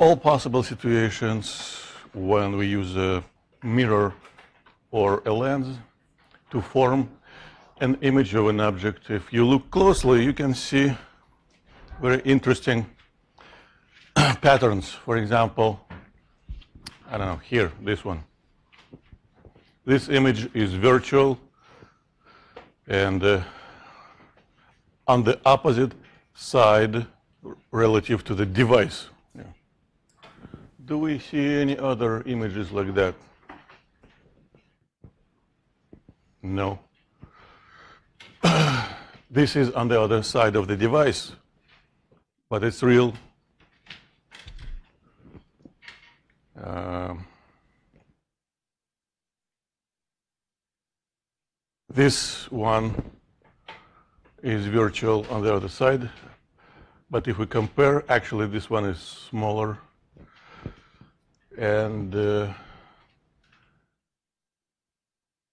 all possible situations when we use a mirror or a lens to form an image of an object. If you look closely, you can see very interesting patterns. For example, I don't know, here, this one. This image is virtual, and uh, on the opposite side relative to the device. Do we see any other images like that? No. this is on the other side of the device, but it's real. Um, this one is virtual on the other side, but if we compare, actually this one is smaller. And uh,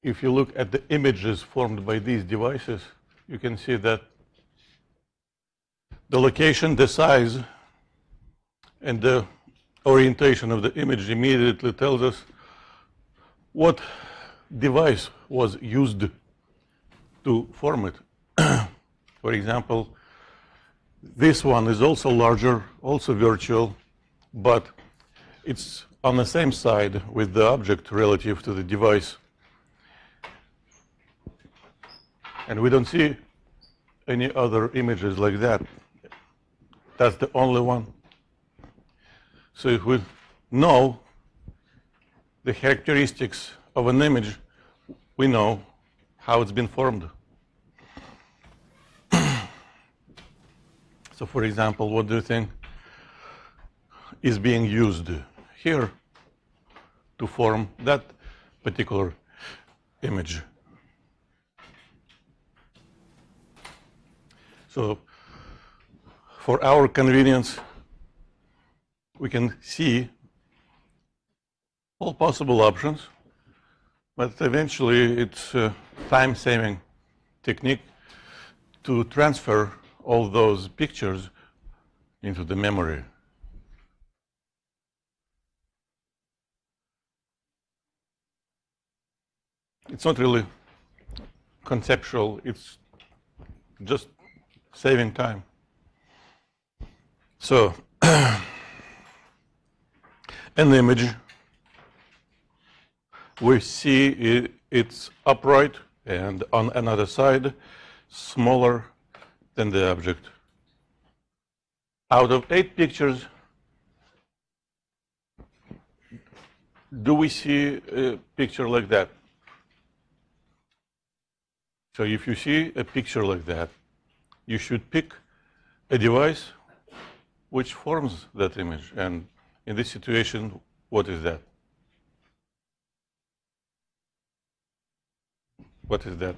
if you look at the images formed by these devices, you can see that the location, the size, and the orientation of the image immediately tells us what device was used to form it. For example, this one is also larger, also virtual, but it's on the same side with the object relative to the device. And we don't see any other images like that. That's the only one. So if we know the characteristics of an image, we know how it's been formed. so for example, what do you think is being used here to form that particular image? So for our convenience, we can see all possible options, but eventually it's a time-saving technique to transfer all those pictures into the memory. It's not really conceptual, it's just saving time. So, an image, we see it, it's upright and on another side smaller than the object. Out of eight pictures, do we see a picture like that? So if you see a picture like that, you should pick a device which forms that image. And in this situation, what is that? What is that?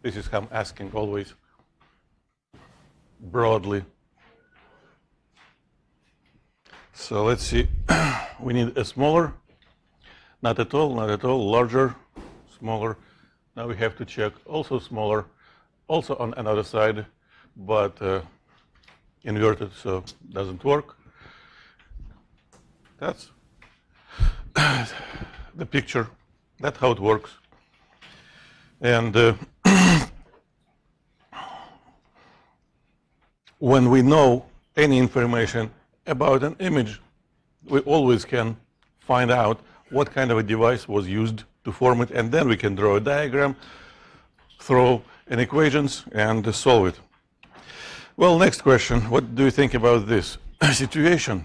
This is how I'm asking always broadly. So let's see. we need a smaller, not at all, not at all, larger, smaller. Now we have to check also smaller, also on another side, but uh, inverted, so doesn't work. That's the picture. That's how it works. And uh, when we know any information about an image, we always can find out what kind of a device was used to form it, and then we can draw a diagram, throw in equations, and solve it. Well, next question. What do you think about this situation?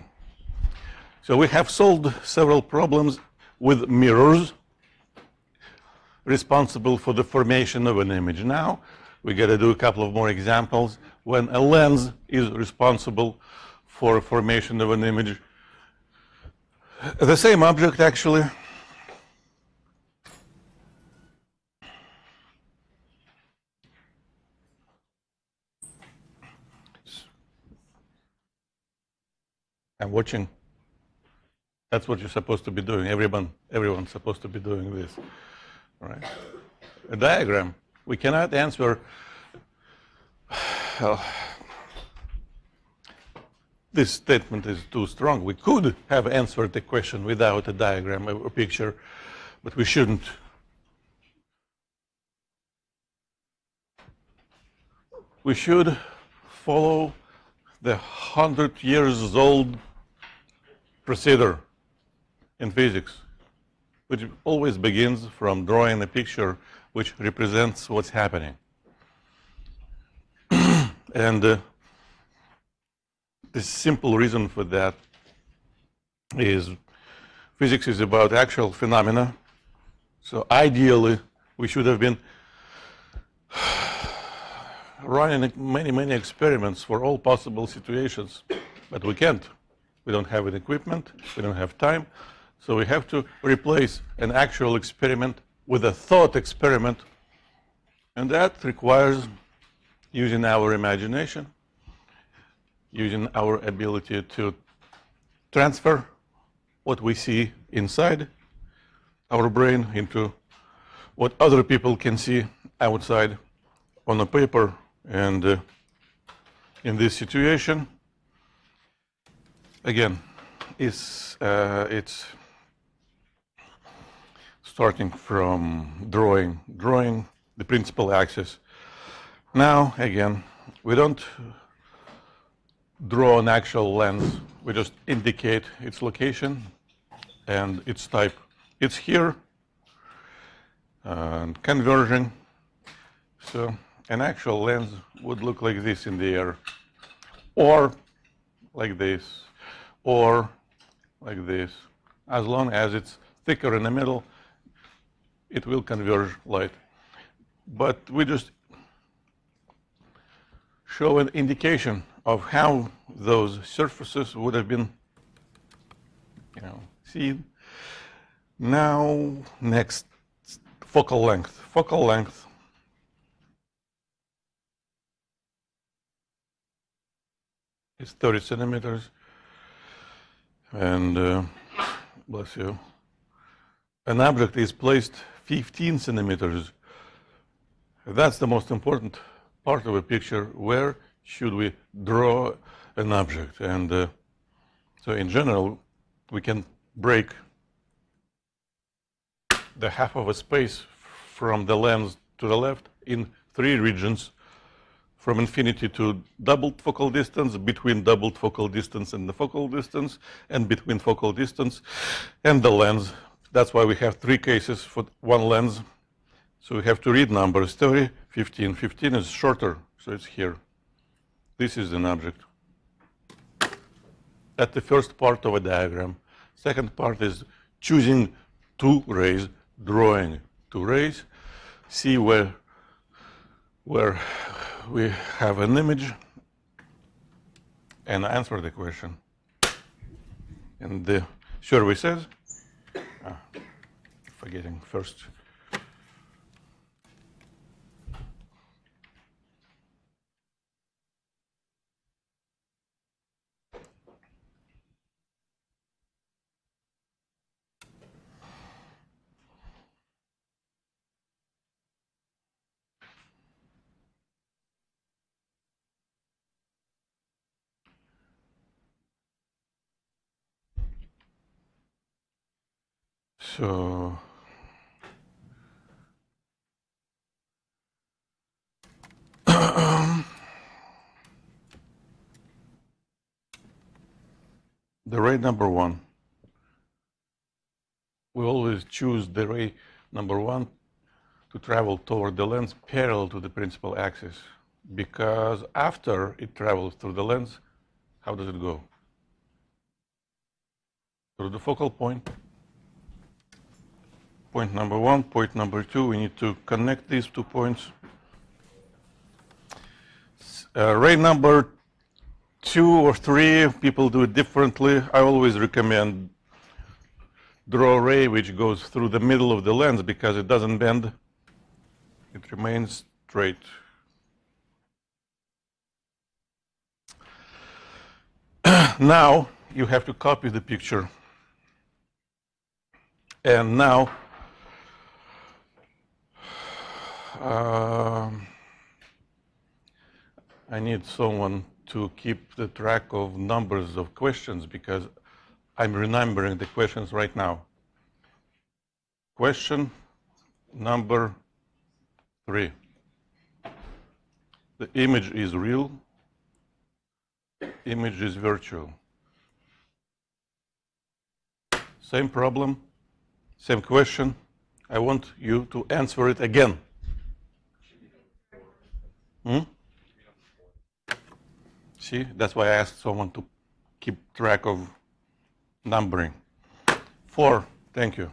So we have solved several problems with mirrors responsible for the formation of an image. Now we got to do a couple of more examples when a lens is responsible for formation of an image. The same object actually I'm watching. That's what you're supposed to be doing. Everyone, everyone's supposed to be doing this. right? A diagram. We cannot answer. this statement is too strong. We could have answered the question without a diagram or picture, but we shouldn't. We should follow the hundred years old procedure in physics, which always begins from drawing a picture which represents what's happening. and uh, the simple reason for that is physics is about actual phenomena. So ideally, we should have been running many, many experiments for all possible situations, but we can't. We don't have an equipment, we don't have time, so we have to replace an actual experiment with a thought experiment, and that requires using our imagination, using our ability to transfer what we see inside our brain into what other people can see outside on a paper. And uh, in this situation, again, is uh, it's starting from drawing, drawing the principal axis. Now, again, we don't draw an actual lens. We just indicate its location and its type. It's here, and conversion. So an actual lens would look like this in the air, or like this, or like this. As long as it's thicker in the middle, it will converge light. But we just show an indication of how those surfaces would have been, you know, seen. Now, next, focal length. Focal length is 30 centimeters. And uh, bless you. An object is placed 15 centimeters. That's the most important part of a picture. Where should we draw an object? And uh, so, in general, we can break the half of a space from the lens to the left in three regions from infinity to doubled focal distance, between doubled focal distance and the focal distance, and between focal distance and the lens. That's why we have three cases for one lens. So we have to read numbers 30, 15. 15 is shorter, so it's here. This is an object. At the first part of a diagram. Second part is choosing two rays, drawing two rays, see where, where we have an image and answer the question. And the survey says, ah, forgetting first. Э, so the ray number one. We always choose the ray number one to travel toward the lens parallel to the principal axis because after it travels through the lens, how does it go? Through the focal point point number one, point number two, we need to connect these two points. Uh, ray number two or three, people do it differently. I always recommend draw a ray which goes through the middle of the lens because it doesn't bend. It remains straight. now you have to copy the picture. And now Um, I need someone to keep the track of numbers of questions because I'm remembering the questions right now. Question number three. The image is real, image is virtual. Same problem, same question. I want you to answer it again. Hmm? See, that's why I asked someone to keep track of numbering. Four, thank you.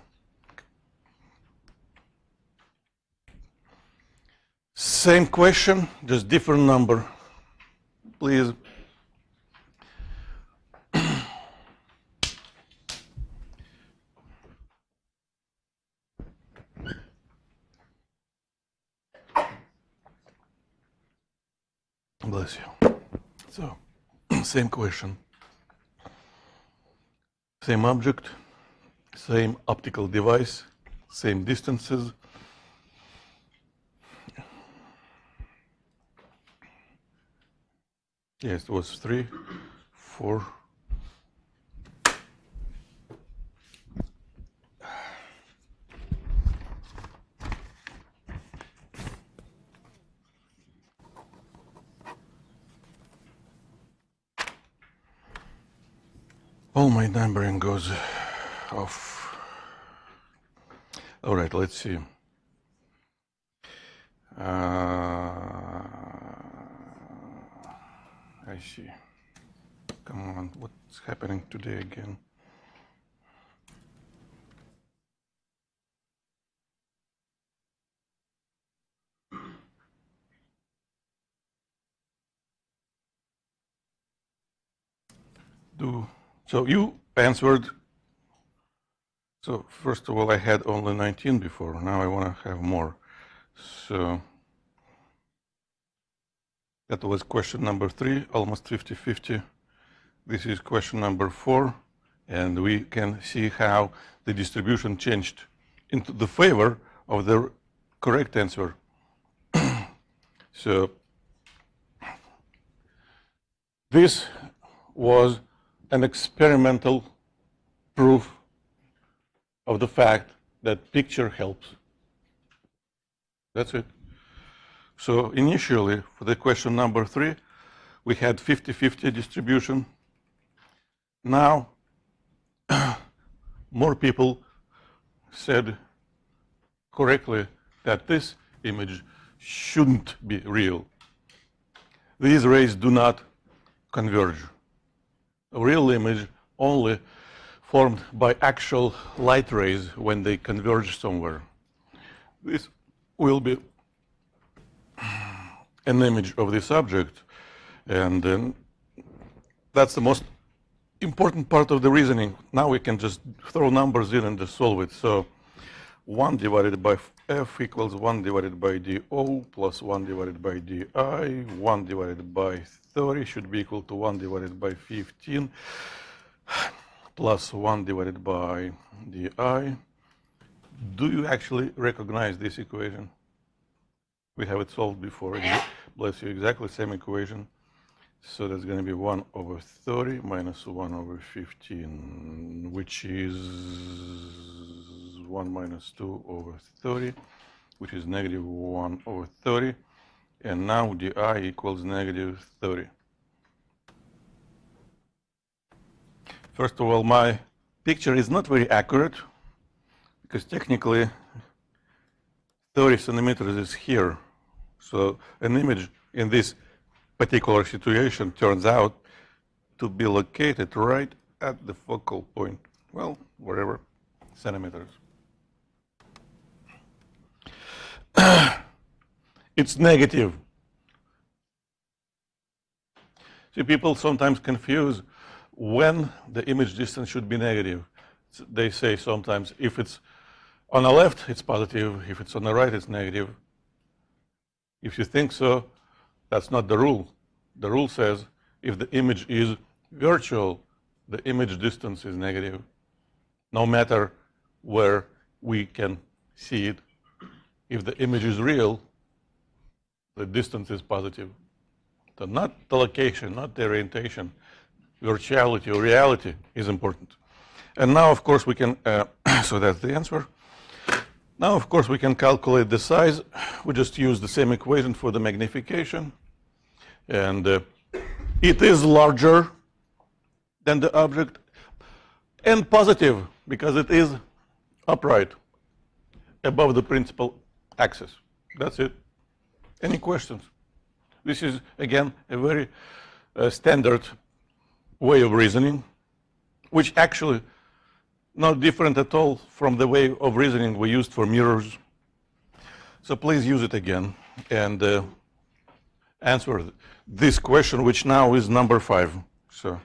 Same question, just different number. Please. Bless you. So, same question. Same object, same optical device, same distances. Yes, it was three, four. All my numbering goes off. All right, let's see. Uh, I see. Come on, what's happening today again? Do so you answered. So first of all, I had only 19 before. Now I want to have more. So that was question number three, almost 50-50. This is question number four, and we can see how the distribution changed into the favor of the correct answer. so this was an experimental proof of the fact that picture helps. That's it. So initially, for the question number three, we had 50-50 distribution. Now, more people said correctly that this image shouldn't be real. These rays do not converge. Real image only formed by actual light rays when they converge somewhere. This will be an image of this object, and then that's the most important part of the reasoning. Now we can just throw numbers in and just solve it. So 1 divided by f equals 1 divided by do plus 1 divided by di. 1 divided by 30 should be equal to 1 divided by 15 plus 1 divided by di. Do you actually recognize this equation? We have it solved before. Bless you, exactly the same equation. So that's going to be 1 over 30 minus 1 over 15, which is 1 minus 2 over 30, which is negative 1 over 30. And now di equals negative 30. First of all, my picture is not very accurate because technically 30 centimeters is here. So an image in this particular situation turns out to be located right at the focal point. Well, wherever, centimeters. it's negative. See, people sometimes confuse when the image distance should be negative. They say sometimes if it's on the left, it's positive. If it's on the right, it's negative. If you think so, that's not the rule. The rule says if the image is virtual, the image distance is negative, no matter where we can see it. If the image is real, the distance is positive. So not the location, not the orientation, virtuality or reality is important. And now, of course, we can, uh, so that's the answer. Now, of course, we can calculate the size. We just use the same equation for the magnification. And uh, it is larger than the object and positive because it is upright above the principal axis. That's it. Any questions? This is, again, a very uh, standard way of reasoning, which actually not different at all from the way of reasoning we used for mirrors. So please use it again and uh, answer this question, which now is number five. So.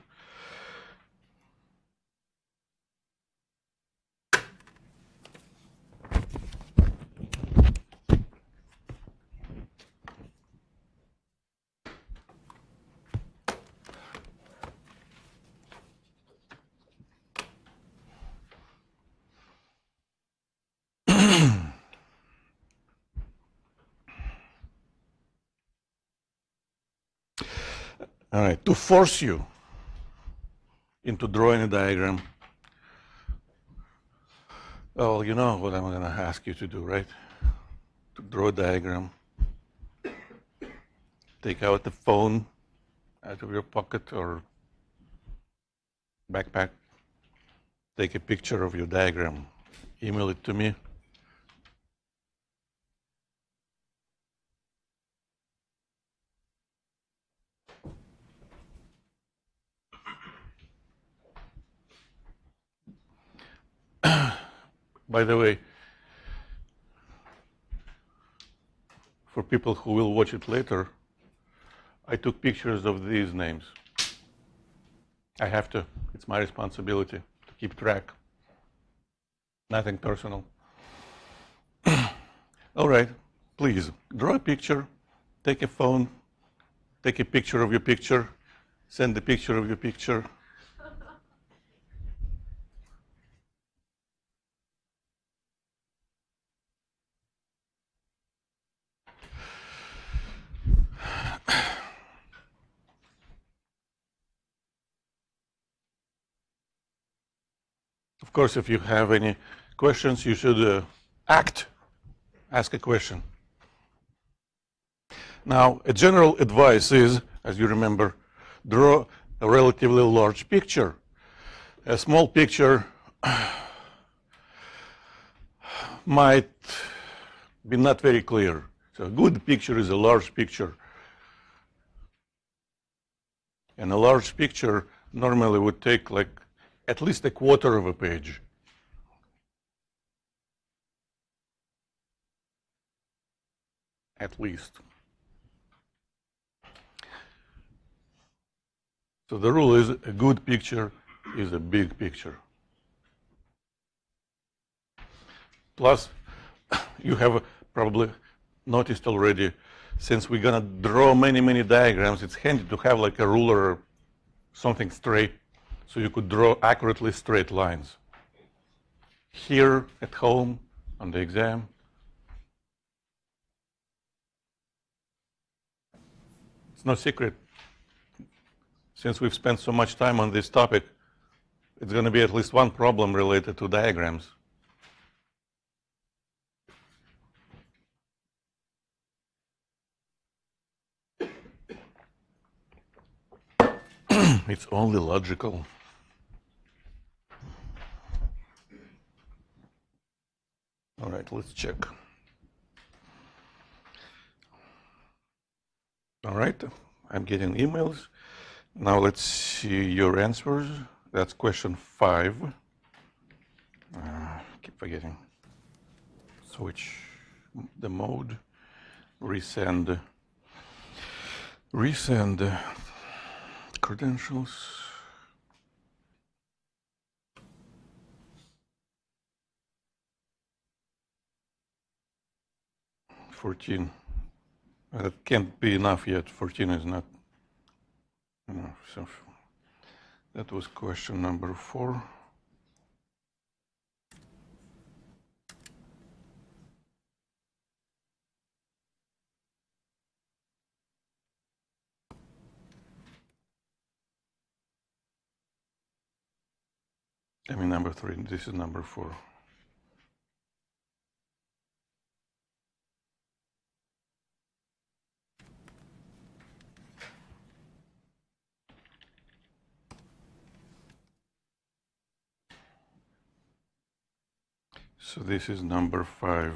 All right, to force you into drawing a diagram. Oh, you know what I'm going to ask you to do, right? To draw a diagram. Take out the phone out of your pocket or backpack. Take a picture of your diagram. Email it to me. By the way, for people who will watch it later, I took pictures of these names. I have to, it's my responsibility to keep track. Nothing personal. All right, please draw a picture, take a phone, take a picture of your picture, send the picture of your picture. Course, if you have any questions, you should uh, act, ask a question. Now, a general advice is, as you remember, draw a relatively large picture. A small picture might be not very clear. So a good picture is a large picture. And a large picture normally would take like at least a quarter of a page. At least. So the rule is a good picture is a big picture. Plus, you have probably noticed already, since we're going to draw many, many diagrams, it's handy to have like a ruler, something straight so you could draw accurately straight lines. Here at home on the exam, it's no secret. Since we've spent so much time on this topic, it's going to be at least one problem related to diagrams. it's only logical. All right, let's check. All right, I'm getting emails. Now let's see your answers. That's question five. Uh, keep forgetting. Switch the mode. Resend. Resend credentials. 14. Uh, that can't be enough yet. 14 is not enough. So that was question number four. I mean, number three, this is number four. So this is number five.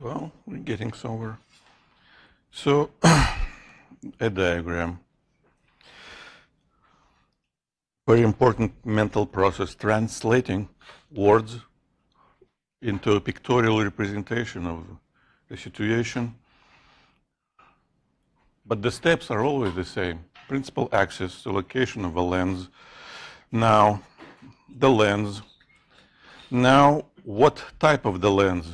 Well, we're getting somewhere. So, a diagram. Very important mental process, translating words into a pictorial representation of the situation. But the steps are always the same. Principal axis, the location of a lens. Now, the lens. Now, what type of the lens?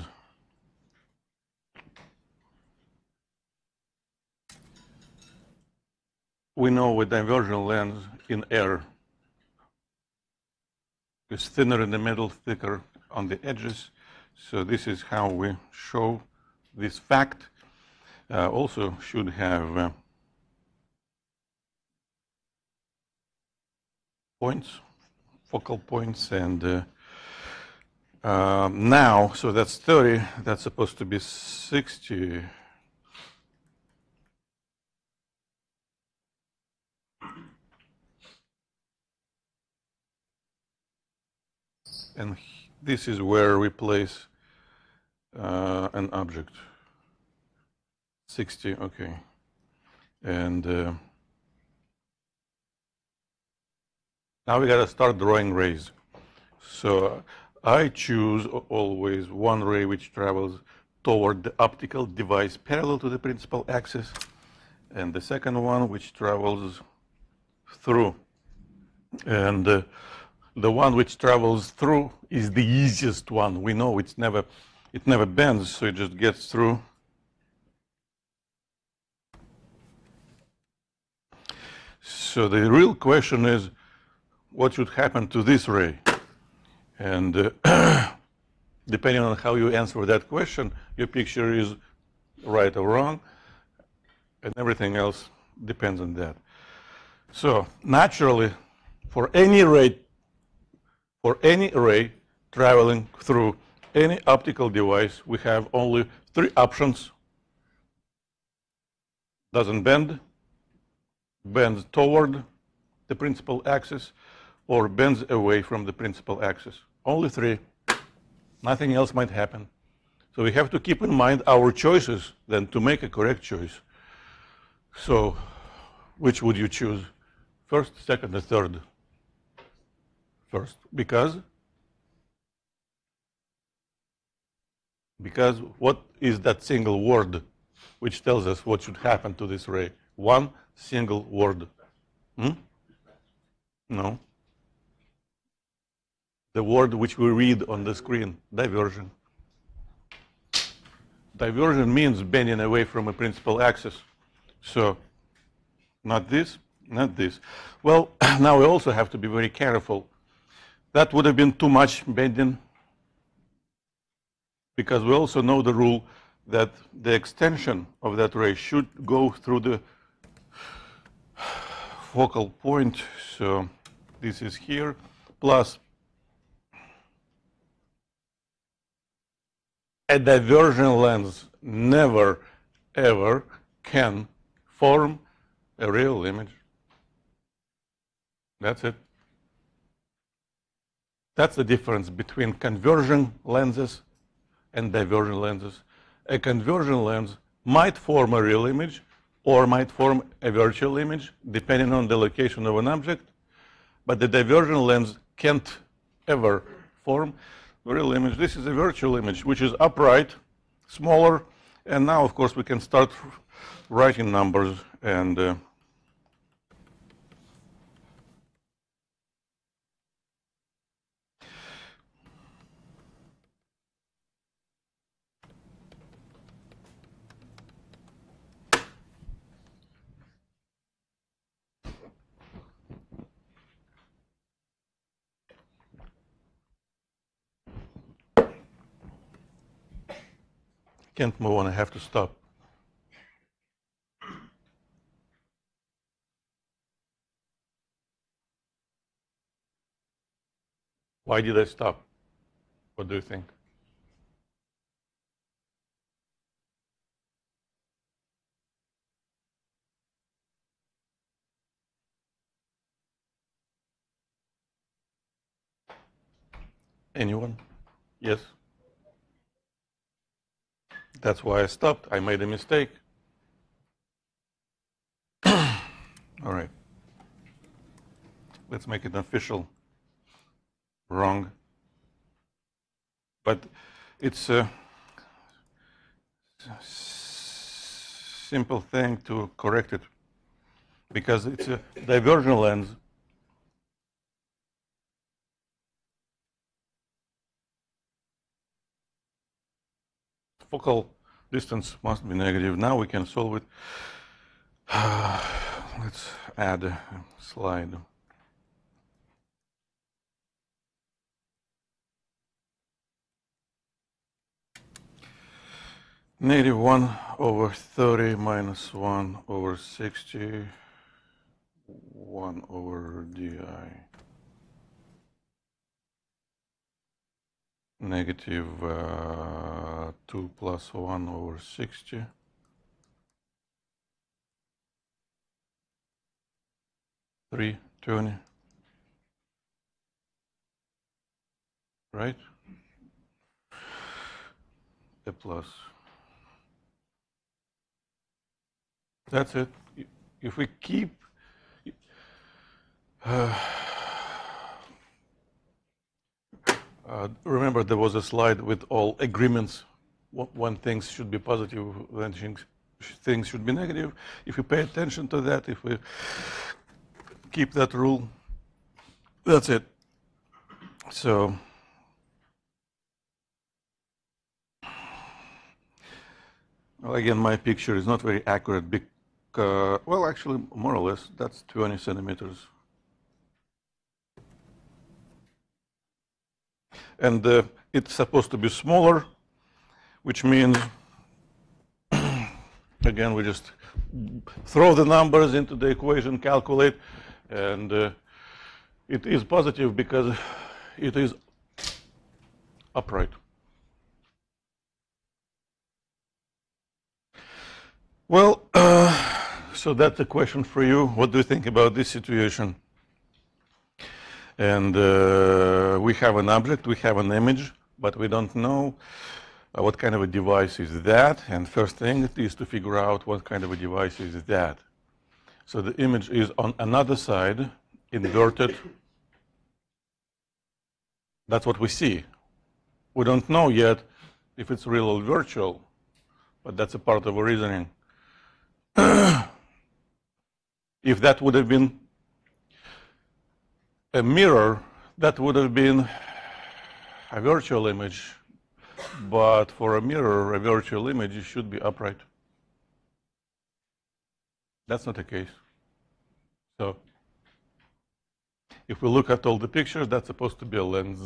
we know a divergent lens in air is thinner in the middle, thicker on the edges. So this is how we show this fact. Uh, also should have uh, points, focal points, and uh, um, now, so that's 30, that's supposed to be 60. and this is where we place uh, an object. 60, okay. And uh, now we got to start drawing rays. So I choose always one ray which travels toward the optical device parallel to the principal axis, and the second one which travels through. And uh, the one which travels through is the easiest one. We know it's never, it never bends, so it just gets through. So the real question is, what should happen to this ray? And uh, depending on how you answer that question, your picture is right or wrong, and everything else depends on that. So naturally, for any ray for any array traveling through any optical device, we have only three options. Doesn't bend, bends toward the principal axis, or bends away from the principal axis. Only three. Nothing else might happen. So we have to keep in mind our choices then to make a correct choice. So which would you choose? First, second, or third? first. Because? Because what is that single word which tells us what should happen to this ray? One single word. Hmm? No. The word which we read on the screen, diversion. Diversion means bending away from a principal axis. So, not this, not this. Well, now we also have to be very careful that would have been too much bending because we also know the rule that the extension of that ray should go through the focal point. So this is here, plus a diversion lens never, ever can form a real image. That's it. That's the difference between conversion lenses and diversion lenses. A conversion lens might form a real image or might form a virtual image, depending on the location of an object, but the diversion lens can't ever form a real image. This is a virtual image, which is upright, smaller, and now, of course, we can start writing numbers and uh, Can't move and I have to stop. Why did I stop? What do you think? Anyone? Yes? That's why I stopped. I made a mistake. All right. Let's make it official. Wrong. But it's a simple thing to correct it because it's a divergent lens. Focal distance must be negative. Now we can solve it. Let's add a slide. Negative 1 over 30 minus 1 over 60, 1 over di. Negative uh, 2 plus 1 over 60. Three twenty, right? A plus. That's it. If we keep, uh, uh, remember there was a slide with all agreements, when things should be positive, when things, should be negative. If you pay attention to that, if we keep that rule, that's it. So, well, again, my picture is not very accurate because uh, well, actually, more or less, that's 20 centimeters. And uh, it's supposed to be smaller, which means, again, we just throw the numbers into the equation, calculate, and uh, it is positive because it is upright. Well, uh, so that's a question for you. What do you think about this situation? And uh, we have an object, we have an image, but we don't know uh, what kind of a device is that. And first thing is to figure out what kind of a device is that. So the image is on another side, inverted. That's what we see. We don't know yet if it's real or virtual, but that's a part of our reasoning. If that would have been a mirror, that would have been a virtual image. But for a mirror, a virtual image should be upright. That's not the case. So if we look at all the pictures, that's supposed to be a lens.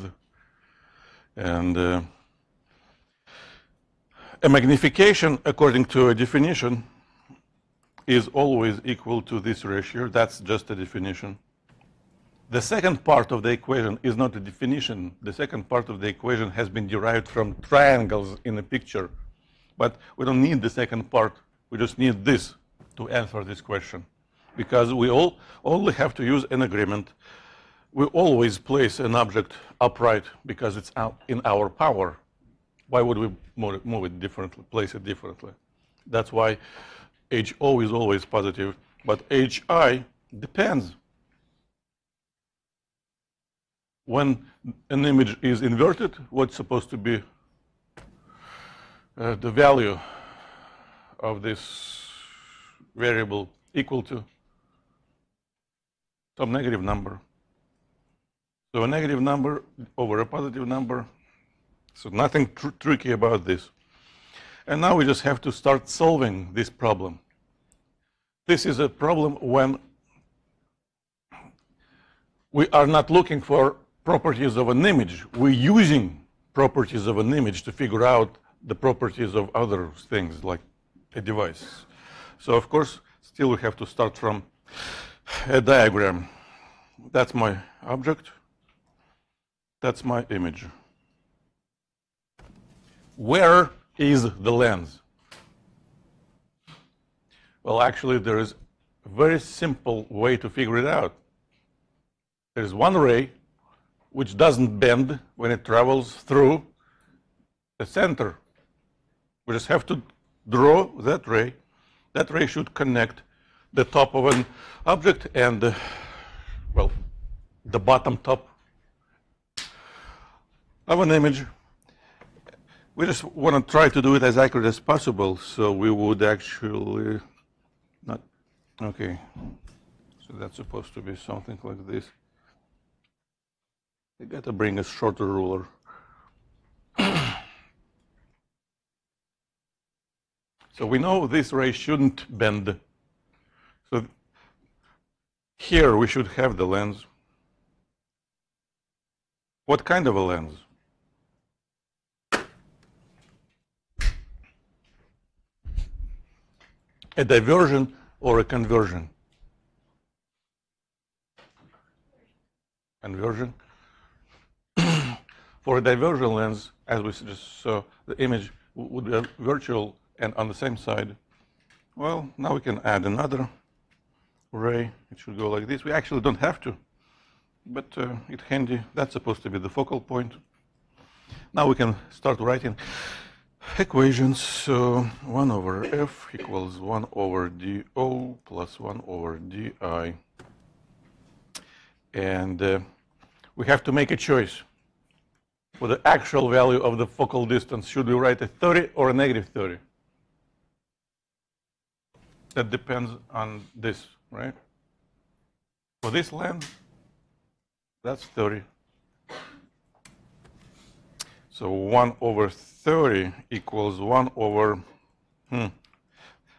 And uh, a magnification, according to a definition, is always equal to this ratio. That's just a definition. The second part of the equation is not a definition. The second part of the equation has been derived from triangles in a picture. But we don't need the second part. We just need this to answer this question. Because we all only have to use an agreement. We always place an object upright because it's in our power. Why would we move it differently, place it differently? That's why HO is always positive, but HI depends. When an image is inverted, what's supposed to be uh, the value of this variable equal to some negative number. So a negative number over a positive number. So nothing tr tricky about this. And now we just have to start solving this problem. This is a problem when we are not looking for properties of an image. We're using properties of an image to figure out the properties of other things like a device. So of course, still we have to start from a diagram. That's my object. That's my image. Where is the lens? Well, actually, there is a very simple way to figure it out. There's one ray which doesn't bend when it travels through the center. We just have to draw that ray. That ray should connect the top of an object and, uh, well, the bottom top of an image. We just want to try to do it as accurate as possible, so we would actually not, okay. So that's supposed to be something like this. I got to bring a shorter ruler. so we know this ray shouldn't bend. So here we should have the lens. What kind of a lens? A diversion or a conversion? Conversion. For a diversion lens, as we just saw, the image would be virtual and on the same side. Well, now we can add another ray. It should go like this. We actually don't have to, but uh, it's handy. That's supposed to be the focal point. Now we can start writing equations. So 1 over f equals 1 over dO plus 1 over di. And uh, we have to make a choice for the actual value of the focal distance, should we write a 30 or a negative 30? That depends on this, right? For this lens, that's 30. So 1 over 30 equals 1 over, hmm.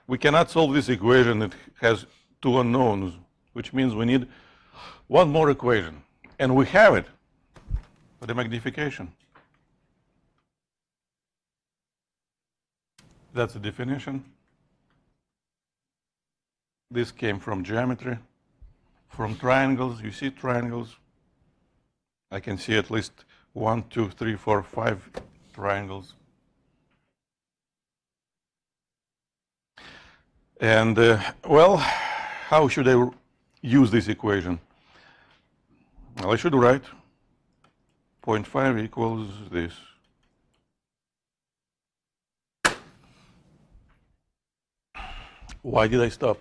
We cannot solve this equation. It has two unknowns, which means we need one more equation. And we have it the magnification. That's the definition. This came from geometry, from triangles. You see triangles. I can see at least one, two, three, four, five triangles. And, uh, well, how should I use this equation? Well, I should write 0.5 equals this. Why did I stop?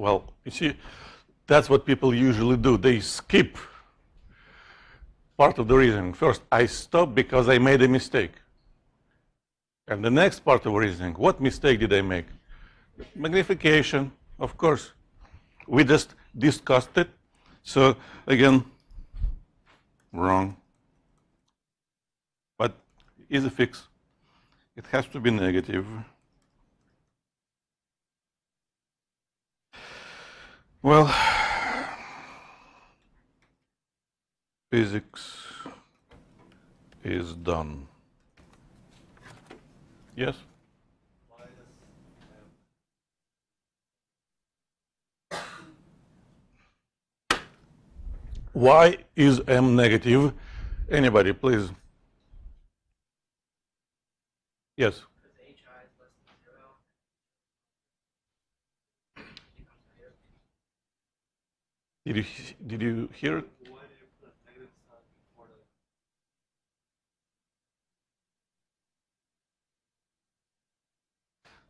Well, you see, that's what people usually do. They skip part of the reasoning. First, I stop because I made a mistake. And the next part of reasoning, what mistake did I make? Magnification, of course. We just discussed it. So again, wrong. But is a fix. It has to be negative. Well, physics is done. Yes? Why is M negative? Anybody, please. Yes. Did you, did you hear?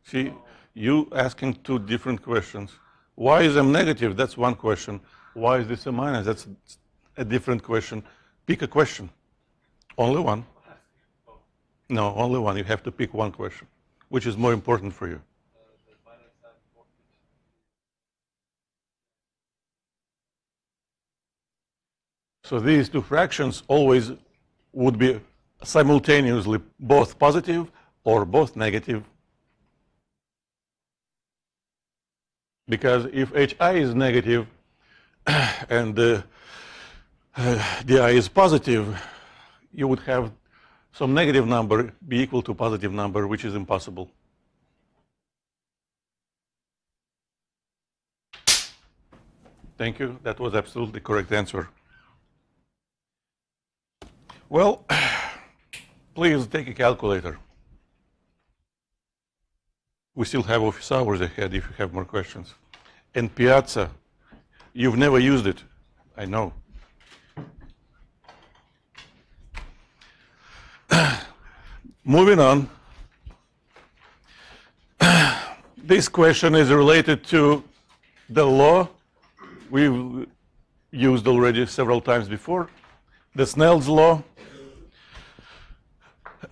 See, you asking two different questions. Why is M negative? That's one question. Why is this a minus? That's a different question. Pick a question. Only one. No, only one. You have to pick one question. Which is more important for you? So these two fractions always would be simultaneously both positive or both negative. Because if hi is negative and uh, uh, di is positive, you would have some negative number be equal to positive number, which is impossible. Thank you. That was absolutely correct answer. Well, please take a calculator. We still have office hours ahead if you have more questions. And Piazza, you've never used it. I know. Moving on. this question is related to the law we've used already several times before, the Snell's law.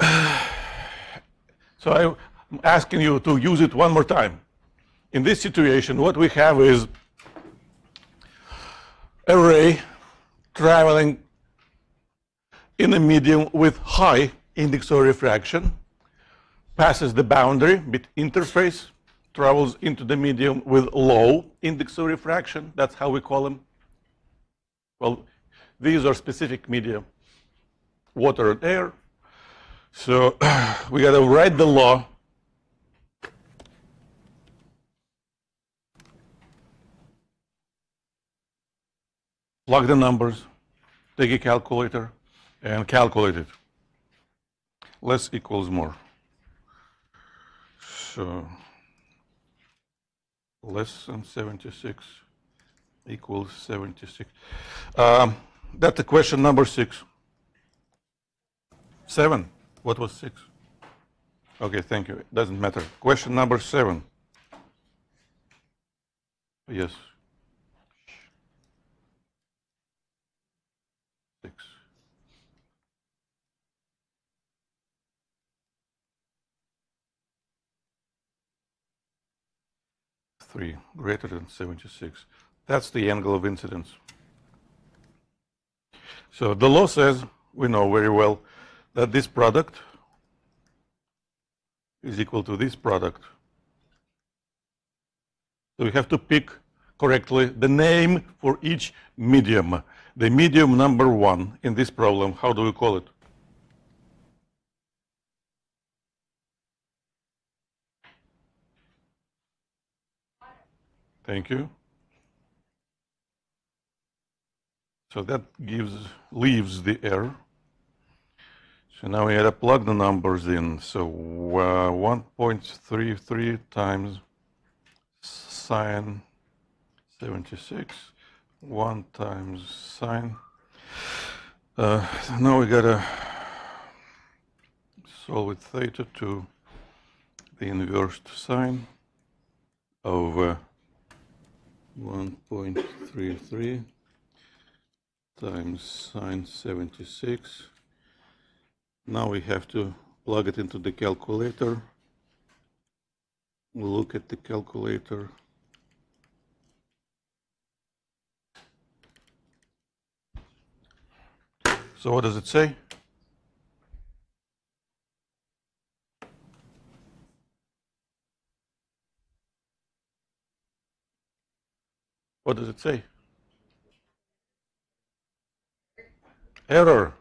so I'm asking you to use it one more time. In this situation, what we have is a ray traveling in a medium with high index of refraction, passes the boundary bit interface, travels into the medium with low index of refraction. That's how we call them. Well, these are specific media, water and air. So we got to write the law. Plug the numbers, take a calculator, and calculate it. Less equals more. So less than 76 equals 76. Um, that's the question number six. Seven. What was six? Okay, thank you. It doesn't matter. Question number seven. Yes. Six. Three greater than 76. That's the angle of incidence. So the law says, we know very well, that this product is equal to this product. So we have to pick correctly the name for each medium. The medium number one in this problem, how do we call it? Thank you. So that gives leaves the air. So now we had to plug the numbers in. So uh, 1.33 times sine 76, 1 times sine. Uh, now we got to solve with theta to the inverse sine of uh, 1.33 times sine 76. Now we have to plug it into the calculator. We'll look at the calculator. So what does it say? What does it say? Error.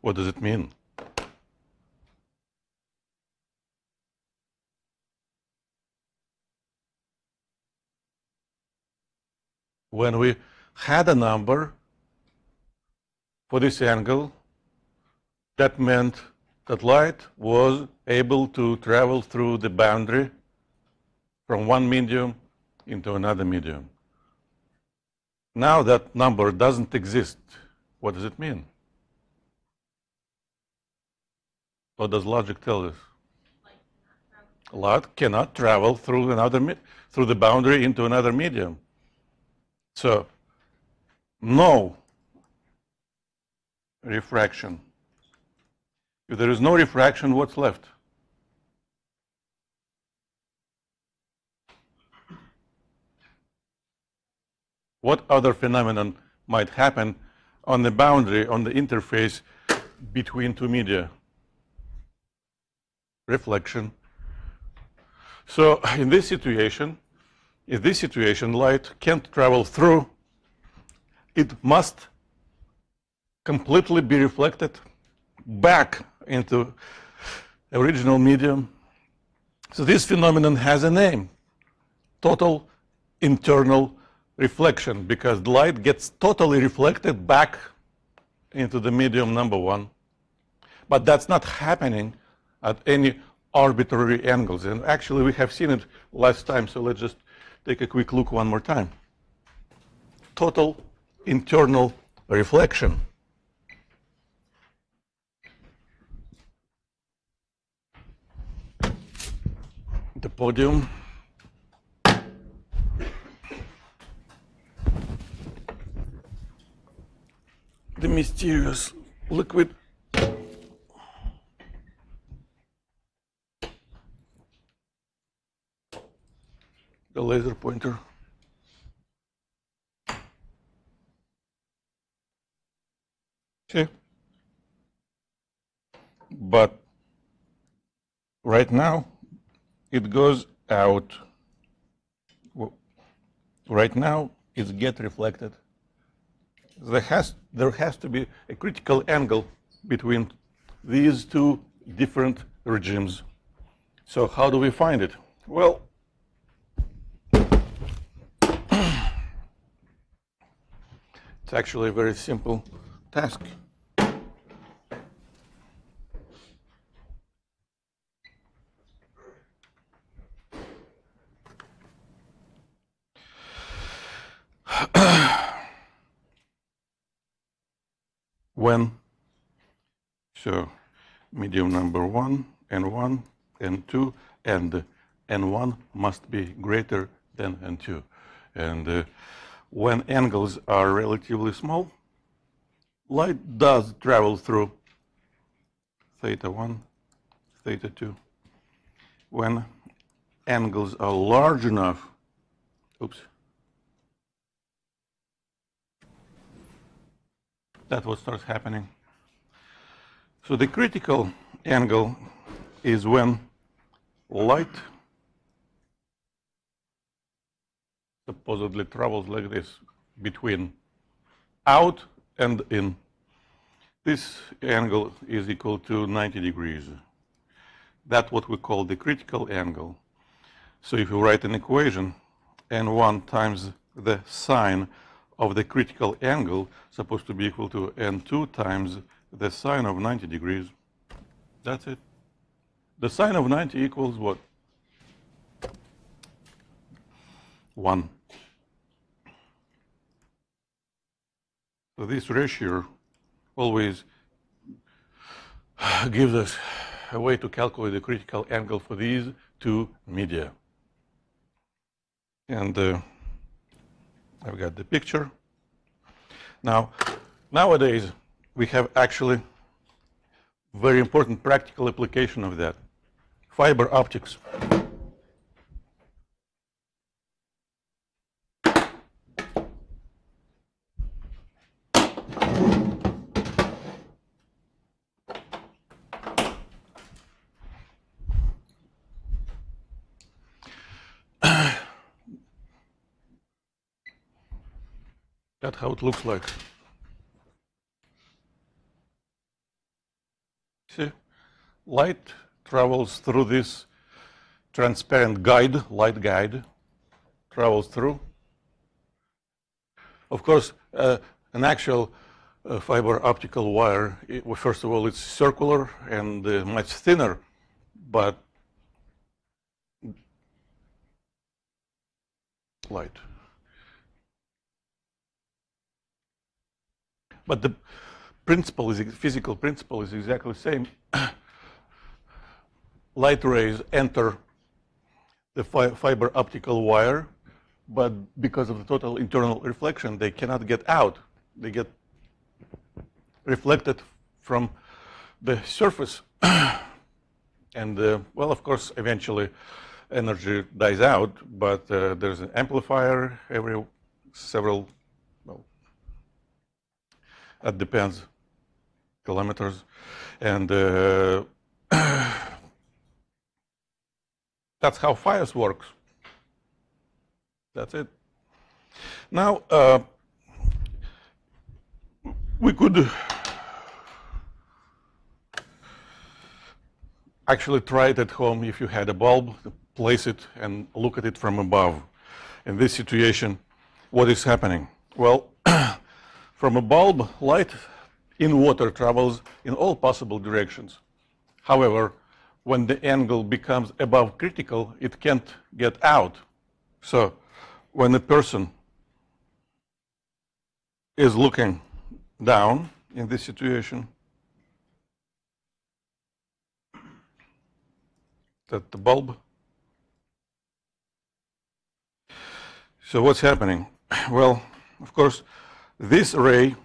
What does it mean? When we had a number for this angle, that meant that light was able to travel through the boundary from one medium into another medium. Now that number doesn't exist. What does it mean? What does logic tell us? Light cannot travel through another through the boundary into another medium. So, no refraction. If there is no refraction, what's left? What other phenomenon might happen on the boundary, on the interface between two media? Reflection. So in this situation, in this situation, light can't travel through. It must completely be reflected back into original medium. So this phenomenon has a name, total internal reflection, because light gets totally reflected back into the medium number one. But that's not happening at any arbitrary angles. And actually, we have seen it last time, so let's just take a quick look one more time. Total internal reflection. The podium. The mysterious liquid the laser pointer. Okay. But right now it goes out. Right now it's get reflected. There has, there has to be a critical angle between these two different regimes. So how do we find it? Well, It's actually a very simple task. when so medium number one and one and two and n1 must be greater than n2 and uh, when angles are relatively small, light does travel through theta 1, theta 2. When angles are large enough, oops, that's what starts happening. So the critical angle is when light supposedly travels like this between out and in. This angle is equal to 90 degrees. That's what we call the critical angle. So if you write an equation, n1 times the sine of the critical angle supposed to be equal to n2 times the sine of 90 degrees. That's it. The sine of 90 equals what? 1. So this ratio always gives us a way to calculate the critical angle for these two media. And uh, I've got the picture. Now, nowadays, we have actually very important practical application of that. Fiber optics. How it looks like. See, light travels through this transparent guide, light guide, travels through. Of course, uh, an actual uh, fiber optical wire, it, well, first of all, it's circular and uh, much thinner, but light. But the principle is physical principle is exactly the same. Light rays enter the fi fiber optical wire, but because of the total internal reflection, they cannot get out. They get reflected from the surface. and, uh, well, of course, eventually energy dies out, but uh, there's an amplifier every several that depends kilometers. And uh, That's how fires works. That's it. Now, uh, we could actually try it at home if you had a bulb, place it and look at it from above. In this situation, what is happening? Well, from a bulb, light in water travels in all possible directions. However, when the angle becomes above critical, it can't get out. So when a person is looking down in this situation, that the bulb. So what's happening? Well, of course, this ray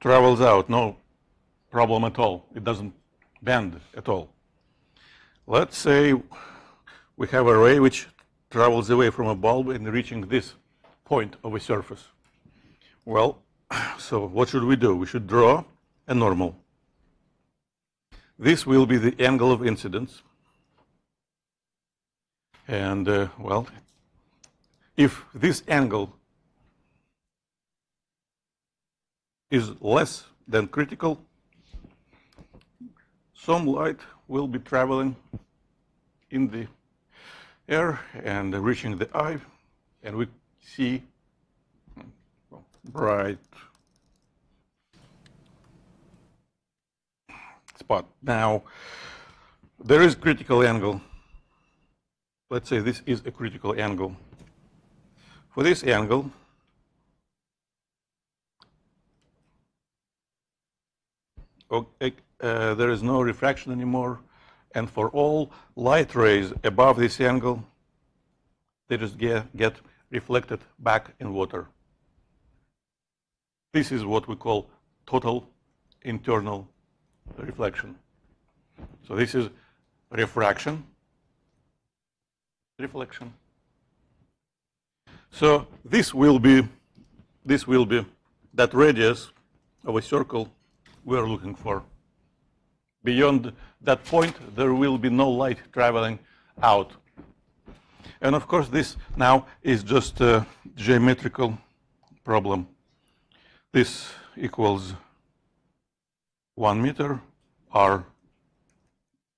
travels out, no problem at all. It doesn't bend at all. Let's say we have a ray which travels away from a bulb and reaching this point of a surface. Well, so what should we do? We should draw a normal. This will be the angle of incidence. And, uh, well, if this angle is less than critical, some light will be traveling in the air and reaching the eye, and we see bright spot. Now, there is critical angle. Let's say this is a critical angle. For this angle, okay, uh, Eh, there is no refraction anymore. And for all light rays above this angle, they just get, get reflected back in water. This is what we call total internal reflection. So this is refraction, reflection. So this will be, this will be that radius of a circle we're looking for. Beyond that point, there will be no light traveling out. And of course, this now is just a geometrical problem. This equals one meter. R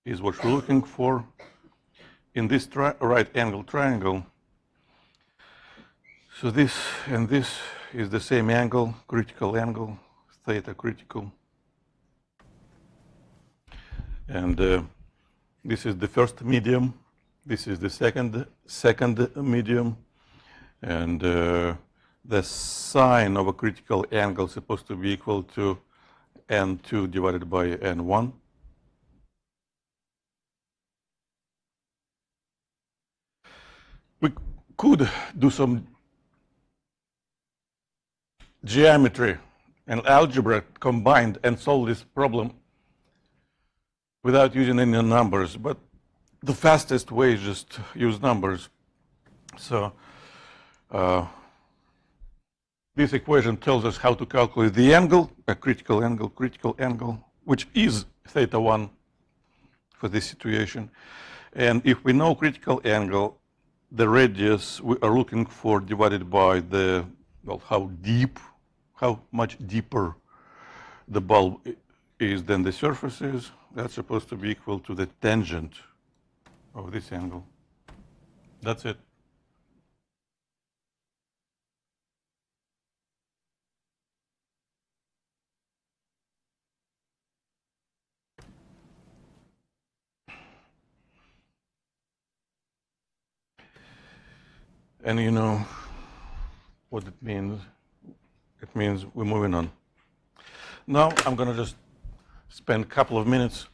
is what we're looking for. In this right angle triangle, so this and this is the same angle, critical angle, theta critical. And uh, this is the first medium. This is the second second medium. And uh, the sine of a critical angle is supposed to be equal to n2 divided by n1. We could do some geometry and algebra combined and solve this problem without using any numbers. But the fastest way is just use numbers. So uh, this equation tells us how to calculate the angle, a critical angle, critical angle, which is theta 1 for this situation. And if we know critical angle, the radius we are looking for divided by the, well, how deep, how much deeper the bulb is than the surface is, that's supposed to be equal to the tangent of this angle. That's it. And you know what it means? It means we're moving on. Now I'm going to just spend a couple of minutes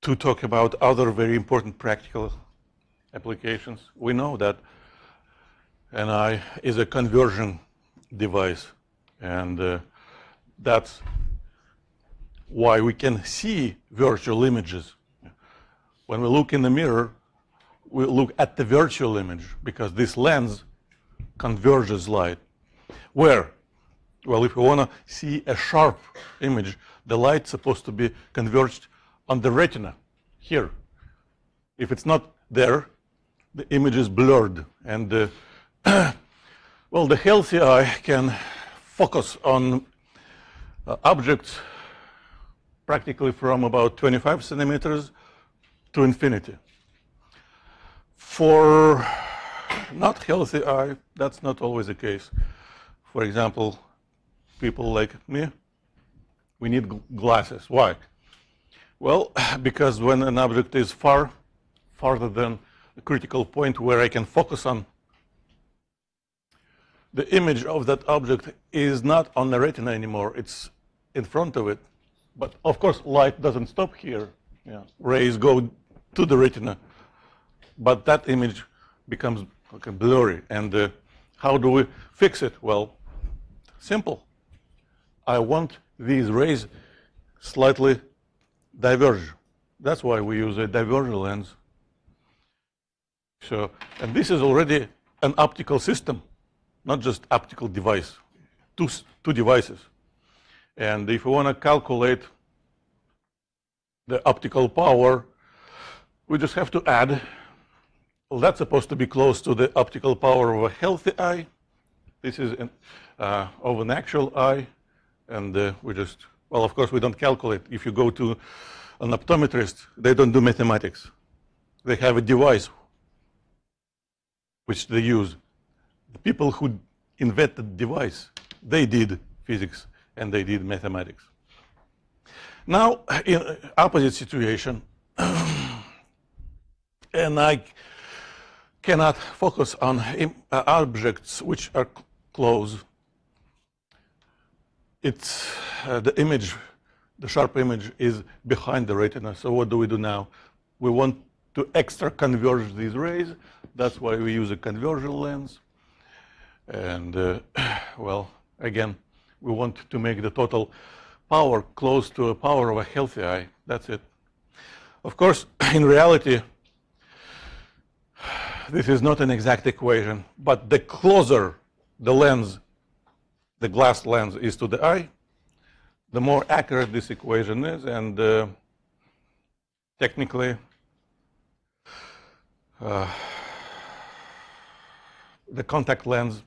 to talk about other very important practical applications. We know that NI is a conversion device, and uh, that's why we can see virtual images. When we look in the mirror, we look at the virtual image because this lens converges light. Where? Well, if you want to see a sharp image, the light's supposed to be converged on the retina here. If it's not there, the image is blurred. And uh, well, the healthy eye can focus on uh, objects practically from about 25 centimeters to infinity. For not healthy eye, that's not always the case. For example, people like me, we need glasses. Why? Well, because when an object is far, farther than a critical point where I can focus on, the image of that object is not on the retina anymore. It's in front of it. But of course, light doesn't stop here. Yeah. Rays go to the retina. But that image becomes blurry. And uh, how do we fix it? Well, simple. I want these rays slightly diverge. That's why we use a divergent lens. So, and this is already an optical system, not just optical device, two, two devices. And if we want to calculate the optical power, we just have to add, well, that's supposed to be close to the optical power of a healthy eye. This is an, uh, of an actual eye. And uh, we just, well, of course, we don't calculate. If you go to an optometrist, they don't do mathematics. They have a device which they use. The people who invented the device, they did physics and they did mathematics. Now, in opposite situation, and I cannot focus on uh, objects which are close. It's uh, the image, the sharp image is behind the retina. So what do we do now? We want to extra converge these rays. That's why we use a conversion lens. And uh, well, again, we want to make the total power close to a power of a healthy eye. That's it. Of course, in reality, this is not an exact equation, but the closer the lens, the glass lens is to the eye, the more accurate this equation is, and uh, technically, uh, the contact lens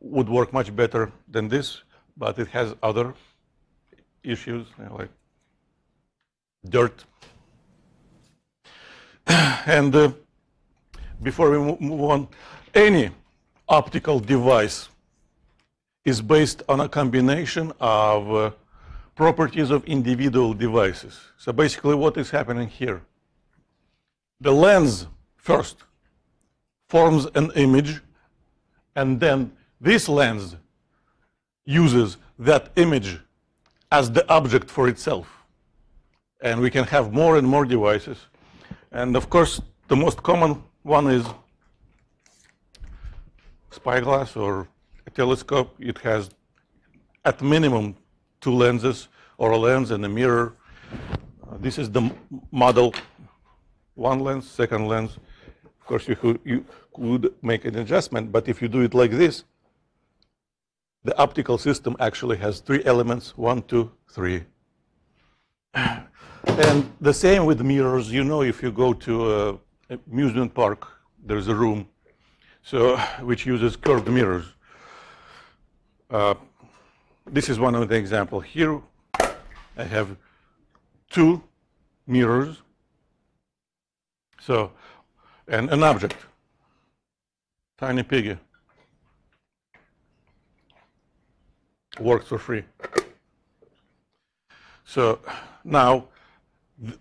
would work much better than this, but it has other issues you know, like dirt. and uh, before we move on, any optical device is based on a combination of uh, properties of individual devices. So basically what is happening here? The lens first forms an image and then this lens uses that image as the object for itself. And we can have more and more devices. And of course, the most common one is spyglass or telescope. It has at minimum two lenses or a lens and a mirror. Uh, this is the model, one lens, second lens. Of course, you could, you could make an adjustment, but if you do it like this, the optical system actually has three elements, one, two, three. And the same with mirrors. You know, if you go to a amusement park, there's a room so which uses curved mirrors. Uh, this is one of the examples. Here I have two mirrors. So, and an object, tiny piggy. works for free. So now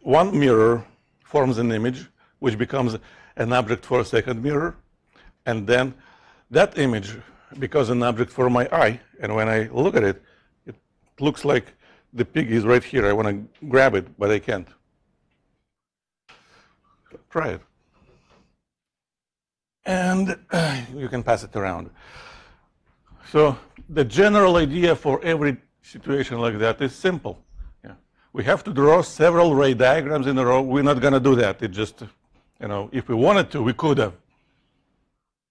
one mirror forms an image which becomes an object for a second mirror. And then that image becomes an object for my eye. And when I look at it, it looks like the pig is right here. I want to grab it, but I can't. Try it. And uh, you can pass it around. So the general idea for every situation like that is simple. Yeah. We have to draw several ray diagrams in a row. We're not going to do that. It just, you know, if we wanted to, we could have.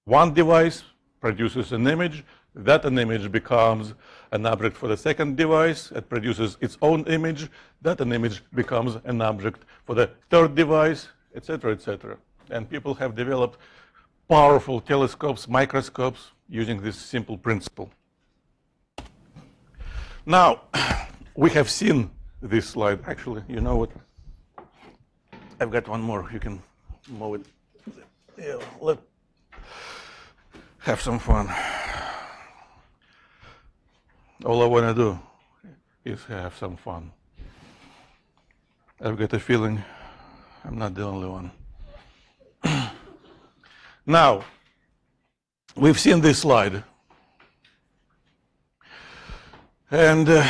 One device produces an image. That an image becomes an object for the second device. It produces its own image. That an image becomes an object for the third device. etc., etc. And people have developed powerful telescopes, microscopes, using this simple principle. Now, we have seen this slide. Actually, you know what? I've got one more. You can move it. Yeah, let have some fun. All I want to do is have some fun. I've got a feeling I'm not the only one. now, we've seen this slide. And uh,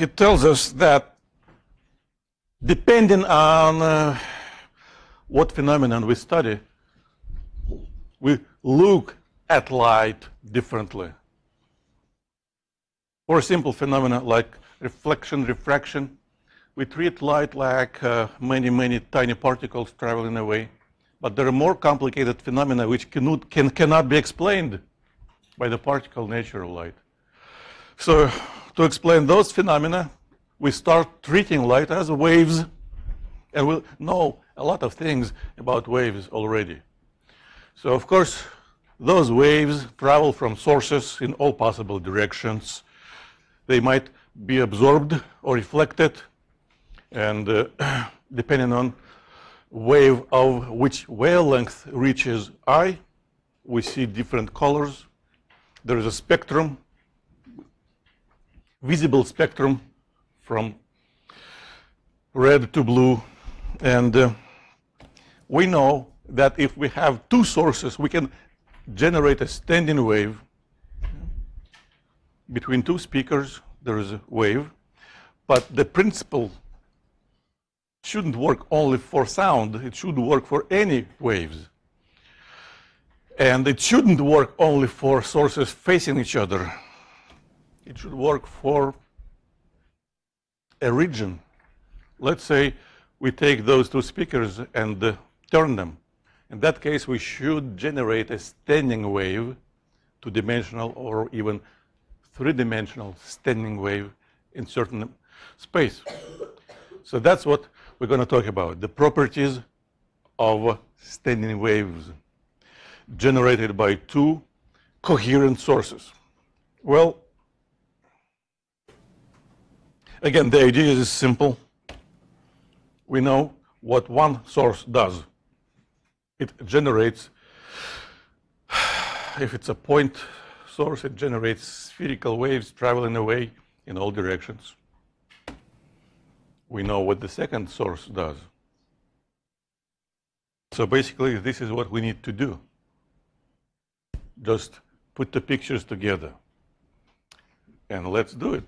it tells us that depending on uh, what phenomenon we study, we look at light differently. For a simple phenomena like reflection, refraction, we treat light like uh, many, many tiny particles traveling away. But there are more complicated phenomena which cannot, can, cannot be explained by the particle nature of light. So to explain those phenomena, we start treating light as waves, and we know a lot of things about waves already. So of course, those waves travel from sources in all possible directions. They might be absorbed or reflected, and uh, depending on wave of which wavelength reaches I, we see different colors. There is a spectrum, visible spectrum from red to blue. And uh, we know that if we have two sources, we can generate a standing wave. Between two speakers, there is a wave. But the principle shouldn't work only for sound, it should work for any waves. And it shouldn't work only for sources facing each other. It should work for a region. Let's say we take those two speakers and uh, turn them. In that case, we should generate a standing wave, two-dimensional or even three-dimensional standing wave in certain space. So that's what we're going to talk about, the properties of standing waves generated by two coherent sources. Well, again, the idea is simple. We know what one source does. It generates, if it's a point source, it generates spherical waves traveling away in all directions we know what the second source does. So basically, this is what we need to do. Just put the pictures together. And let's do it.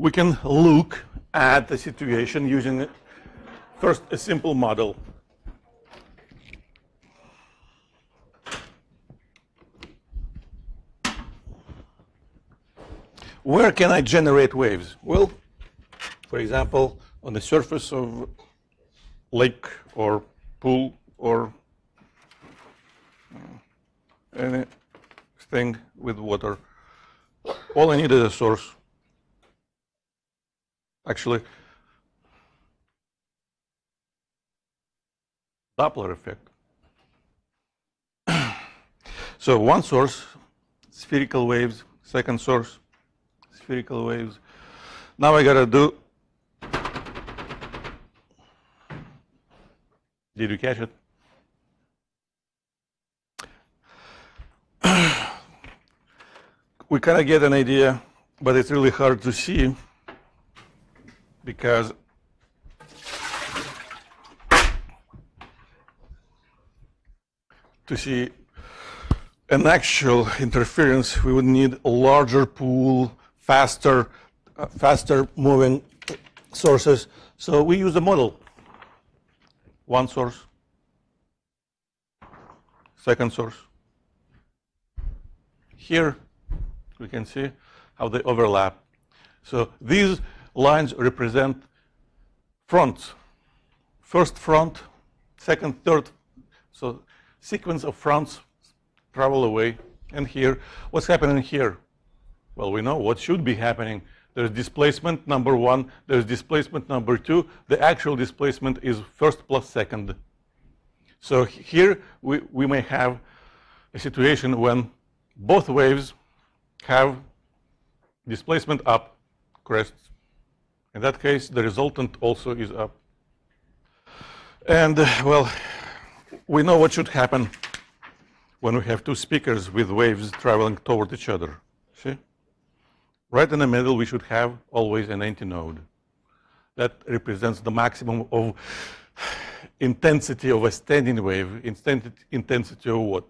We can look at the situation using first a simple model Where can I generate waves? Well, for example, on the surface of lake or pool or uh, anything with water. All I need is a source. Actually, Doppler effect. so one source, spherical waves, second source, spherical waves. Now I got to do. Did you catch it? we kind of get an idea, but it's really hard to see because to see an actual interference, we would need a larger pool faster, uh, faster moving sources. So we use a model. One source, second source. Here we can see how they overlap. So these lines represent fronts. First front, second, third. So sequence of fronts travel away. And here, what's happening here? Well, we know what should be happening There's displacement number one, there's displacement number two. The actual displacement is first plus second. So here we, we may have a situation when both waves have displacement up, crests. In that case, the resultant also is up. And, uh, well, we know what should happen when we have two speakers with waves traveling toward each other. See? Right in the middle, we should have always an antinode. That represents the maximum of intensity of a standing wave, intensity of what?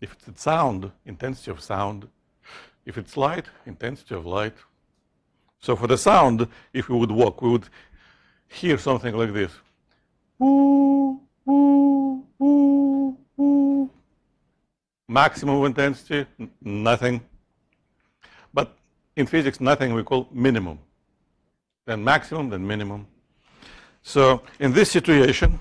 If it's sound, intensity of sound. If it's light, intensity of light. So for the sound, if we would walk, we would hear something like this. Maximum intensity, nothing. But in physics, nothing we call minimum. Then maximum, then minimum. So in this situation,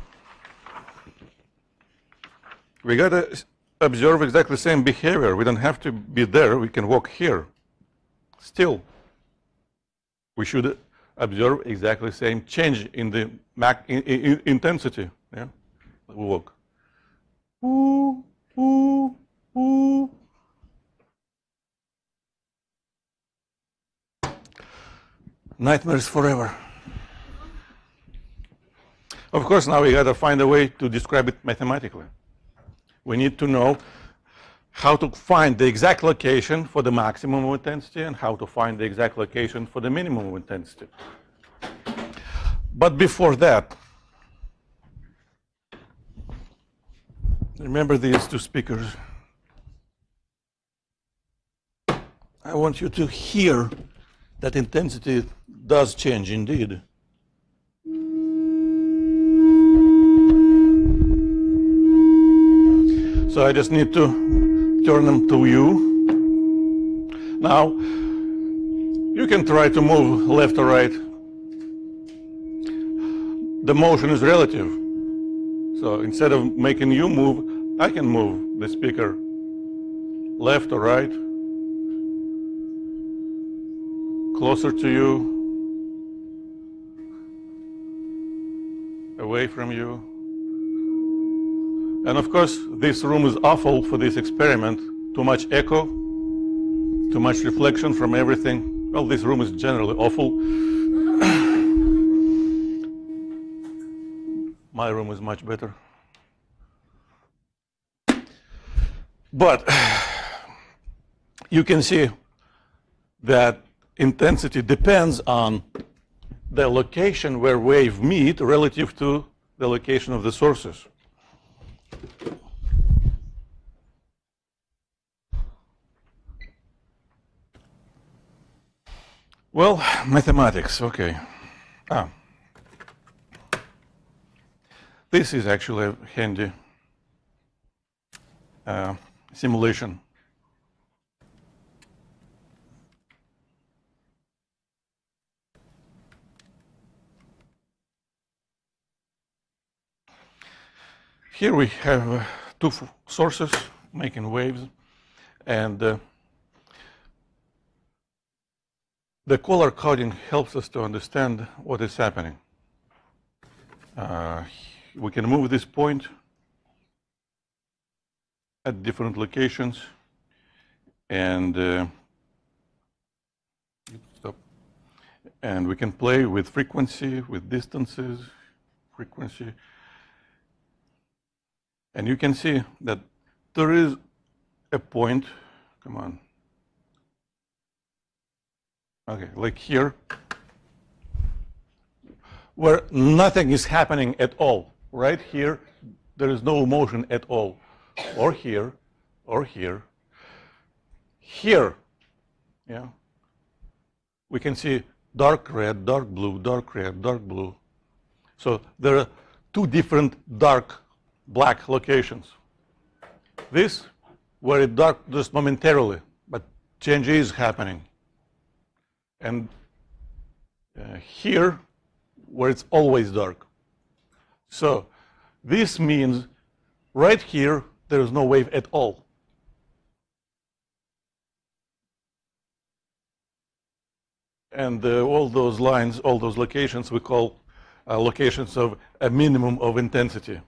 we got to observe exactly the same behavior. We don't have to be there. We can walk here. Still, we should observe exactly the same change in the in, in, intensity. Yeah, we walk. Ooh, ooh, ooh. Nightmares forever. Of course, now we got to find a way to describe it mathematically. We need to know how to find the exact location for the maximum intensity and how to find the exact location for the minimum intensity. But before that, remember these two speakers. I want you to hear that intensity does change indeed. So I just need to turn them to you. Now, you can try to move left or right. The motion is relative. So instead of making you move, I can move the speaker left or right, closer to you, away from you. And of course, this room is awful for this experiment. Too much echo, too much reflection from everything. Well, this room is generally awful. My room is much better. But you can see that intensity depends on the location where wave meet relative to the location of the sources. Well, mathematics, okay. Ah. This is actually a handy uh, simulation. Here we have uh, two sources making waves, and uh, the color coding helps us to understand what is happening. Uh, we can move this point at different locations, and uh. And we can play with frequency, with distances, frequency, and you can see that there is a point, come on. Okay, like here, where nothing is happening at all. Right here, there is no motion at all. Or here, or here. Here, yeah, we can see dark red, dark blue, dark red, dark blue. So there are two different dark black locations. This, where it dark just momentarily, but change is happening. And uh, here, where it's always dark. So this means right here, there is no wave at all. And uh, all those lines, all those locations, we call uh, locations of a minimum of intensity.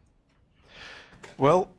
Well,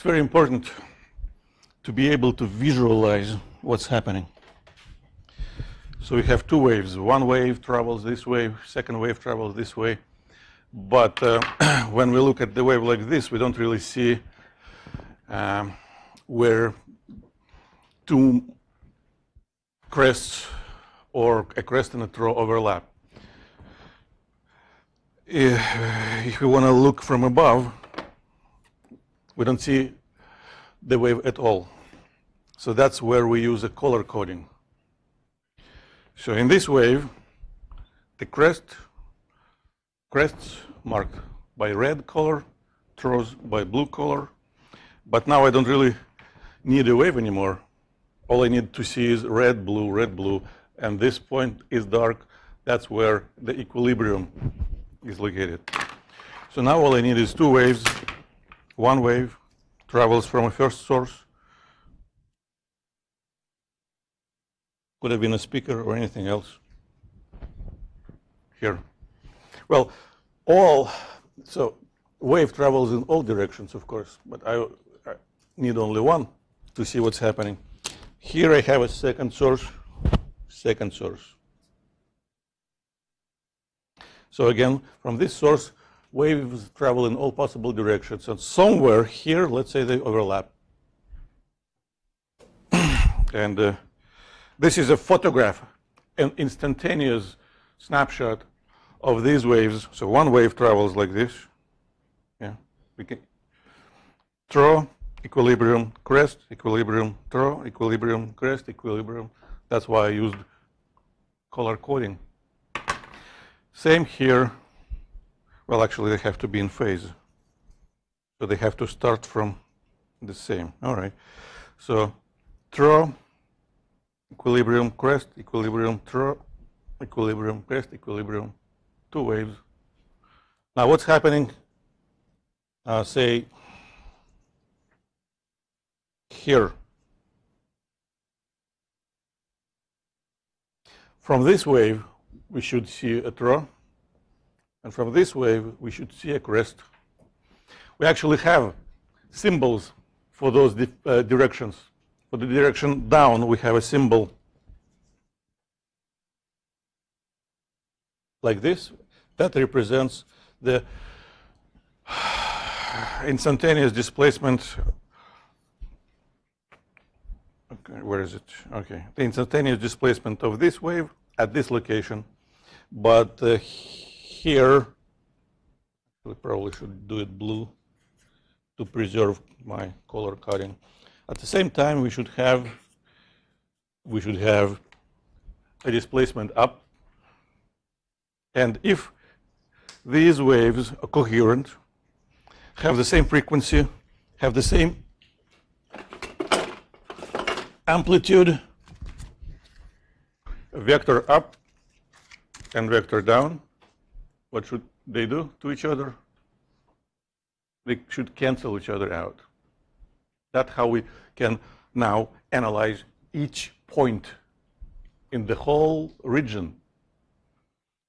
it's very important to be able to visualize what's happening. So we have two waves. One wave travels this way, second wave travels this way. But uh, when we look at the wave like this, we don't really see um, where two crests or a crest and a trough overlap. If we want to look from above, we don't see the wave at all. So that's where we use a color coding. So in this wave, the crest, crests marked by red color, troughs by blue color. But now I don't really need a wave anymore. All I need to see is red, blue, red, blue. And this point is dark. That's where the equilibrium is located. So now all I need is two waves. One wave travels from a first source. Could have been a speaker or anything else. Here. Well, all, so wave travels in all directions, of course, but I, I need only one to see what's happening. Here I have a second source, second source. So again, from this source, waves travel in all possible directions. And somewhere here, let's say they overlap. and uh, this is a photograph, an instantaneous snapshot of these waves. So one wave travels like this. Yeah, we can trough, equilibrium, crest, equilibrium, trough, equilibrium, crest, equilibrium. That's why I used color coding. Same here. Well, actually, they have to be in phase. So they have to start from the same. All right. So trough, equilibrium, crest, equilibrium, trough, equilibrium, crest, equilibrium, two waves. Now what's happening, uh, say, here? From this wave, we should see a trough. And from this wave, we should see a crest. We actually have symbols for those di uh, directions. For the direction down, we have a symbol like this. That represents the instantaneous displacement. Okay, where is it? Okay, the instantaneous displacement of this wave at this location. But uh, here, we probably should do it blue to preserve my color coding. At the same time, we should have we should have a displacement up. And if these waves are coherent, have the same frequency, have the same amplitude, vector up and vector down, what should they do to each other? They should cancel each other out. That's how we can now analyze each point in the whole region.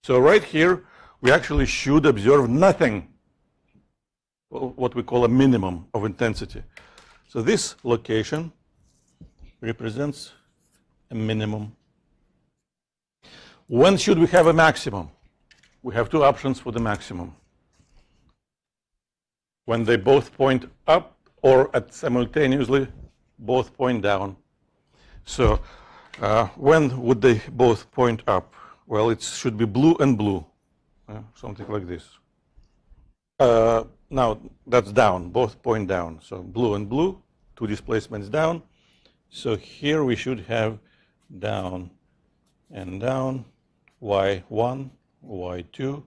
So right here, we actually should observe nothing, what we call a minimum of intensity. So this location represents a minimum. When should we have a maximum? We have two options for the maximum. When they both point up or at simultaneously both point down. So uh, when would they both point up? Well, it should be blue and blue, uh, something like this. Uh, now that's down, both point down. So blue and blue, two displacements down. So here we should have down and down y1, y2.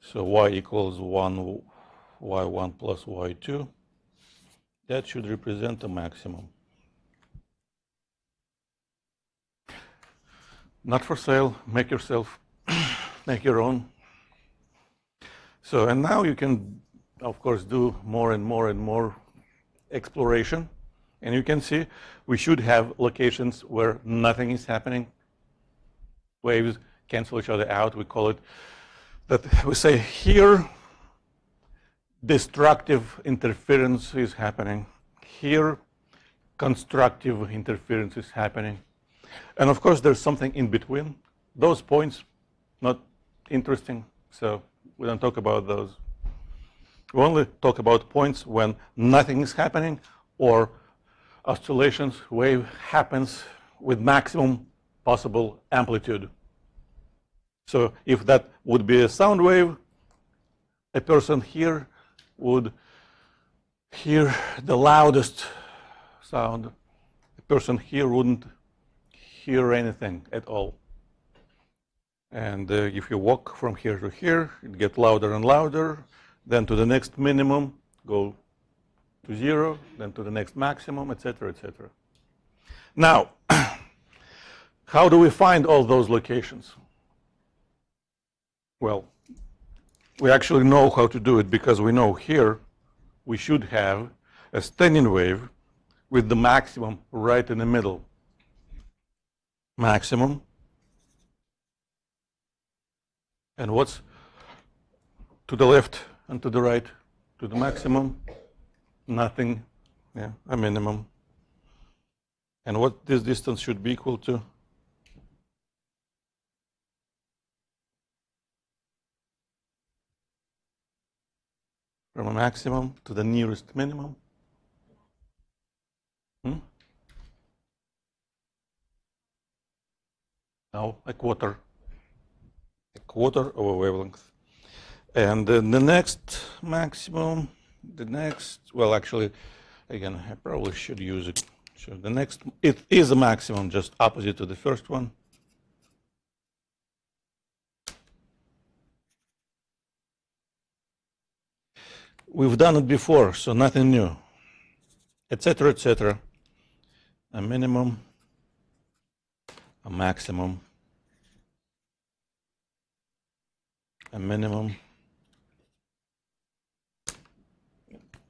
So y equals 1, y1 plus y2. That should represent a maximum. Not for sale, make yourself, make your own. So, and now you can, of course, do more and more and more exploration. And you can see we should have locations where nothing is happening. Waves cancel each other out. We call it that we say here destructive interference is happening. Here constructive interference is happening. And of course there's something in between. Those points not interesting, so we don't talk about those. We only talk about points when nothing is happening or oscillations, wave happens with maximum possible amplitude. So if that would be a sound wave, a person here would hear the loudest sound. A person here wouldn't hear anything at all. And uh, if you walk from here to here, it gets louder and louder. Then to the next minimum, go to zero, then to the next maximum, etc., etc. Now, how do we find all those locations? Well, we actually know how to do it because we know here we should have a standing wave with the maximum right in the middle. Maximum. And what's to the left and to the right? To the maximum? Nothing. Yeah, a minimum. And what this distance should be equal to? From a maximum to the nearest minimum. Hmm? Now a quarter, a quarter of a wavelength. And then the next maximum, the next, well, actually, again, I probably should use it. So the next, it is a maximum, just opposite to the first one. We've done it before, so nothing new, etc., etc. A minimum, a maximum, a minimum,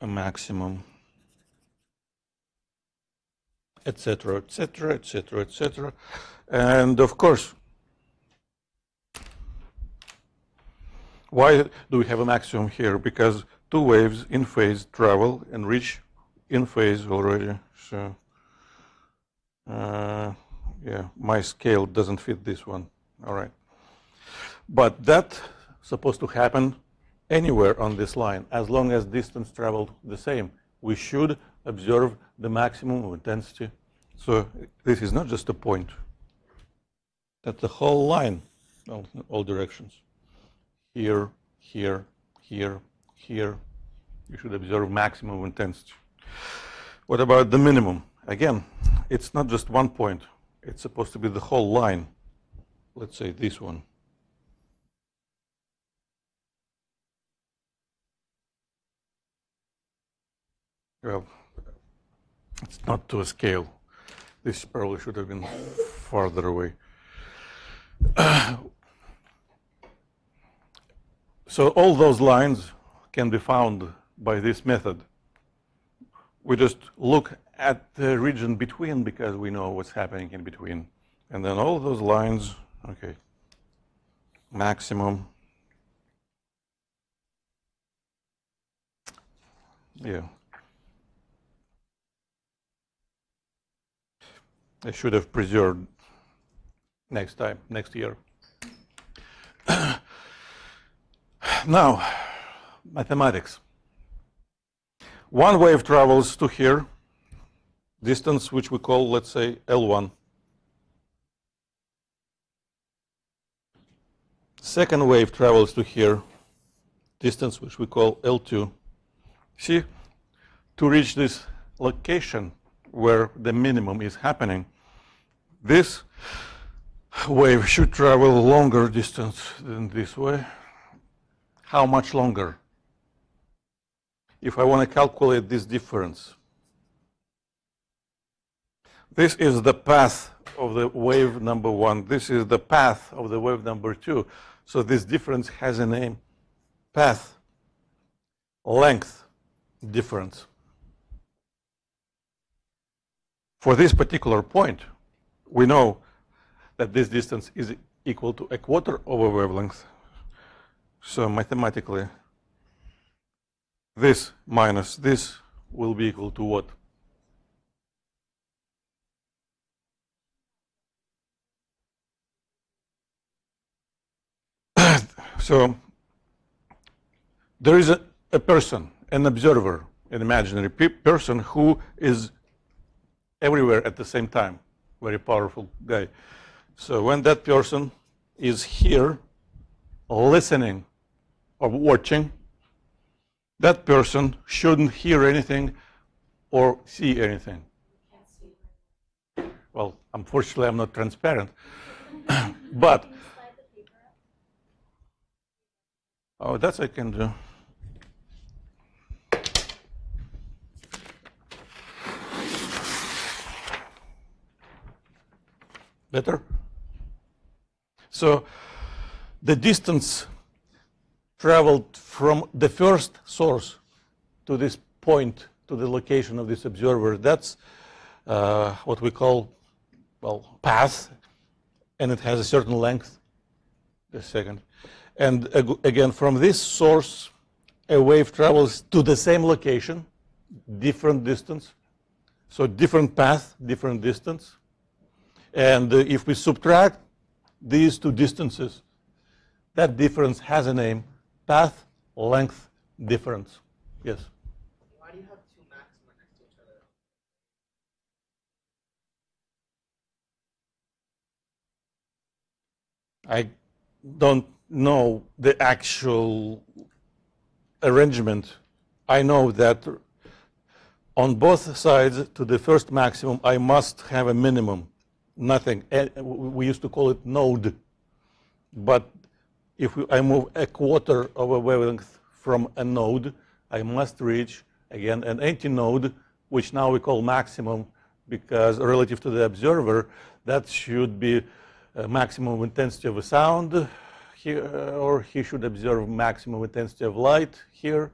a maximum, etc., etc., etc., etc. And of course, why do we have a maximum here? Because two waves in phase travel and reach in phase already. So, uh, yeah, my scale doesn't fit this one. All right. But that's supposed to happen anywhere on this line, as long as distance traveled the same. We should observe the maximum of intensity. So this is not just a point. That's the whole line, all, all directions. Here, here, here, here, you should observe maximum intensity. What about the minimum? Again, it's not just one point. It's supposed to be the whole line. Let's say this one. Well, it's not to a scale. This probably should have been farther away. so all those lines can be found by this method. We just look at the region between because we know what's happening in between. And then all those lines, okay, maximum, yeah. I should have preserved next time, next year. now, mathematics. One wave travels to here, distance which we call, let's say, L1. Second wave travels to here, distance which we call L2. See, to reach this location where the minimum is happening, this wave should travel longer distance than this way. How much longer? If I want to calculate this difference, this is the path of the wave number one. This is the path of the wave number two. So this difference has a name, path, length difference. For this particular point, we know that this distance is equal to a quarter of a wavelength. So mathematically, this minus this will be equal to what? so there is a, a, person, an observer, an imaginary pe person who is everywhere at the same time. Very powerful guy. So when that person is here listening or watching, that person shouldn't hear anything or see anything. Well, unfortunately, I'm not transparent. but, oh, that's I can do. Better? So the distance traveled from the first source to this point, to the location of this observer, that's uh, what we call, well, path, and it has a certain length. Second. And again, from this source, a wave travels to the same location, different distance. So different path, different distance. And uh, if we subtract these two distances, that difference has a name, path length difference. Yes? Why do you have two maxima next to each other? I don't know the actual arrangement. I know that on both sides to the first maximum, I must have a minimum nothing. Eh, we used to call it node. But if I move a quarter of a wavelength from a node, I must reach, again, an antinode, which now we call maximum, because relative to the observer, that should be maximum intensity of a sound here, uh, or he should observe maximum intensity of light here.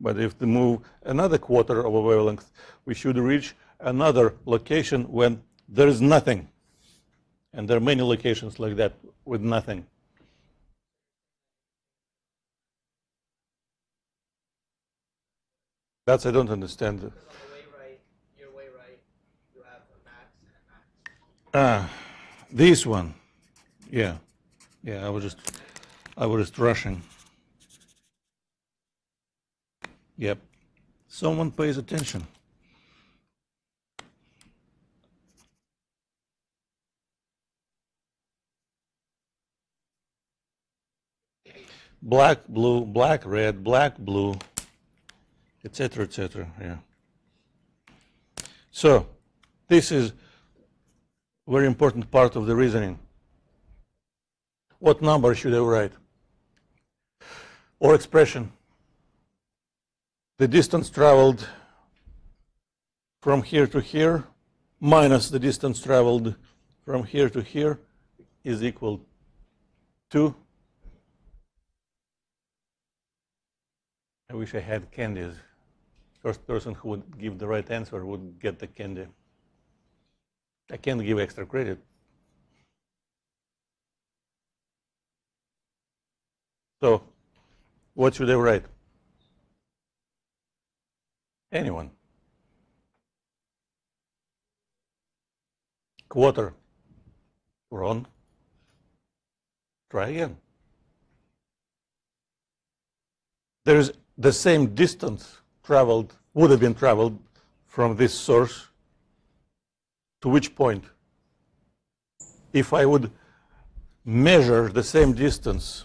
But if we move another quarter of a wavelength, we should reach another location when there is nothing. And there are many locations like that with nothing. That's I don't understand. Way right, your way right, you have a max and a max. Ah, this one. Yeah. Yeah, I was just I was just rushing. Yep. Someone pays attention. black, blue, black, red, black, blue, etc., etc. Yeah. So this is very important part of the reasoning. What number should I write? Or expression? The distance traveled from here to here minus the distance traveled from here to here is equal to I wish I had candies. First person who would give the right answer would get the candy. I can't give extra credit. So, what should I write? Anyone? Quarter. Wrong. Try again. There is the same distance traveled, would have been traveled from this source to which point? If I would measure the same distance,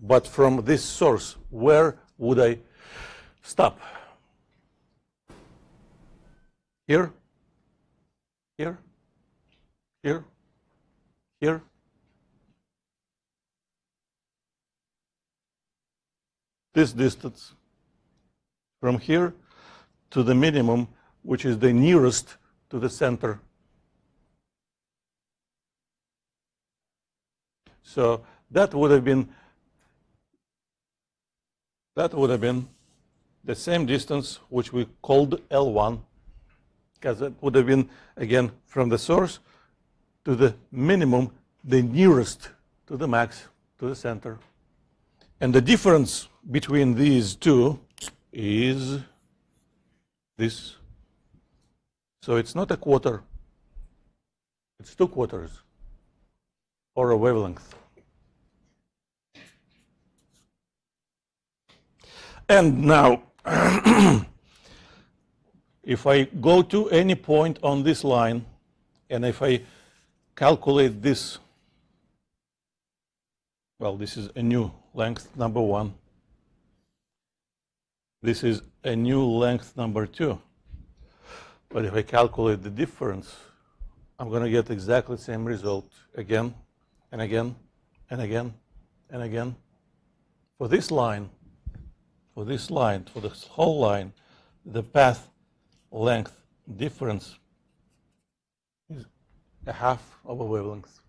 but from this source, where would I stop? Here? Here? Here? here. This distance from here to the minimum, which is the nearest to the center. So that would have been that would have been the same distance which we called L1 because it would have been again from the source to the minimum the nearest to the max to the center and the difference between these two is this. So it's not a quarter. It's two quarters or a wavelength. And now, if I go to any point on this line, and if I calculate this, well, this is a new length number one. This is a new length number two. But if I calculate the difference, I'm going to get exactly the same result again and again and again and again. For this line, for this line, for this whole line, the path length difference is a half of a wavelength.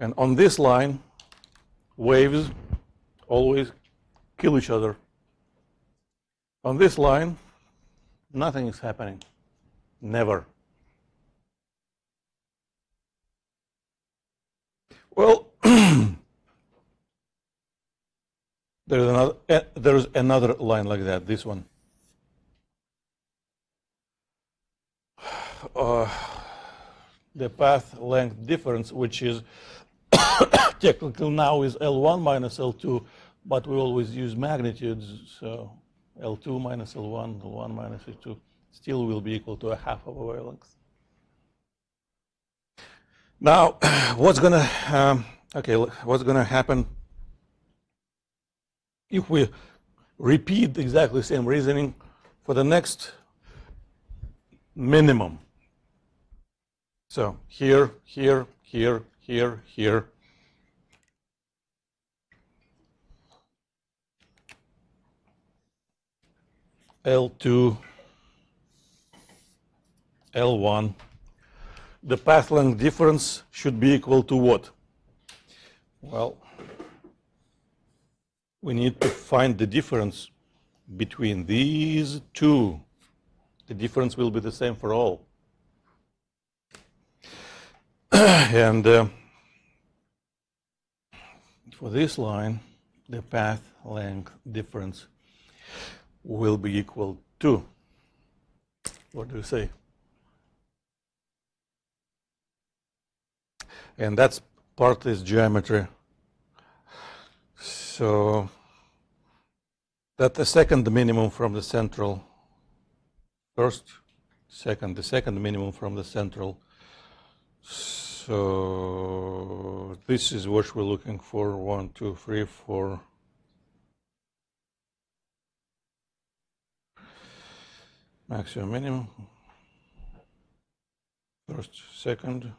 And on this line, waves always kill each other. On this line, nothing is happening. Never. Well, There's another, eh, there's another line like that, this one. Uh, the path length difference, which is technically now is L1 minus L2, but we always use magnitudes, so L2 minus L1, L1 minus L2 still will be equal to a half of a wavelength. Now, what's gonna, um, okay, what's gonna happen if we repeat exactly the same reasoning for the next minimum. So here, here, here, here, here. L2, L1. The path length difference should be equal to what? Well, we need to find the difference between these two. The difference will be the same for all. and uh, for this line, the path length difference will be equal to, what do you say? And that's part is geometry. So that the second minimum from the central, first, second, the second minimum from the central. So this is what we're looking for, one, two, three, four. Maximum, minimum. First, second.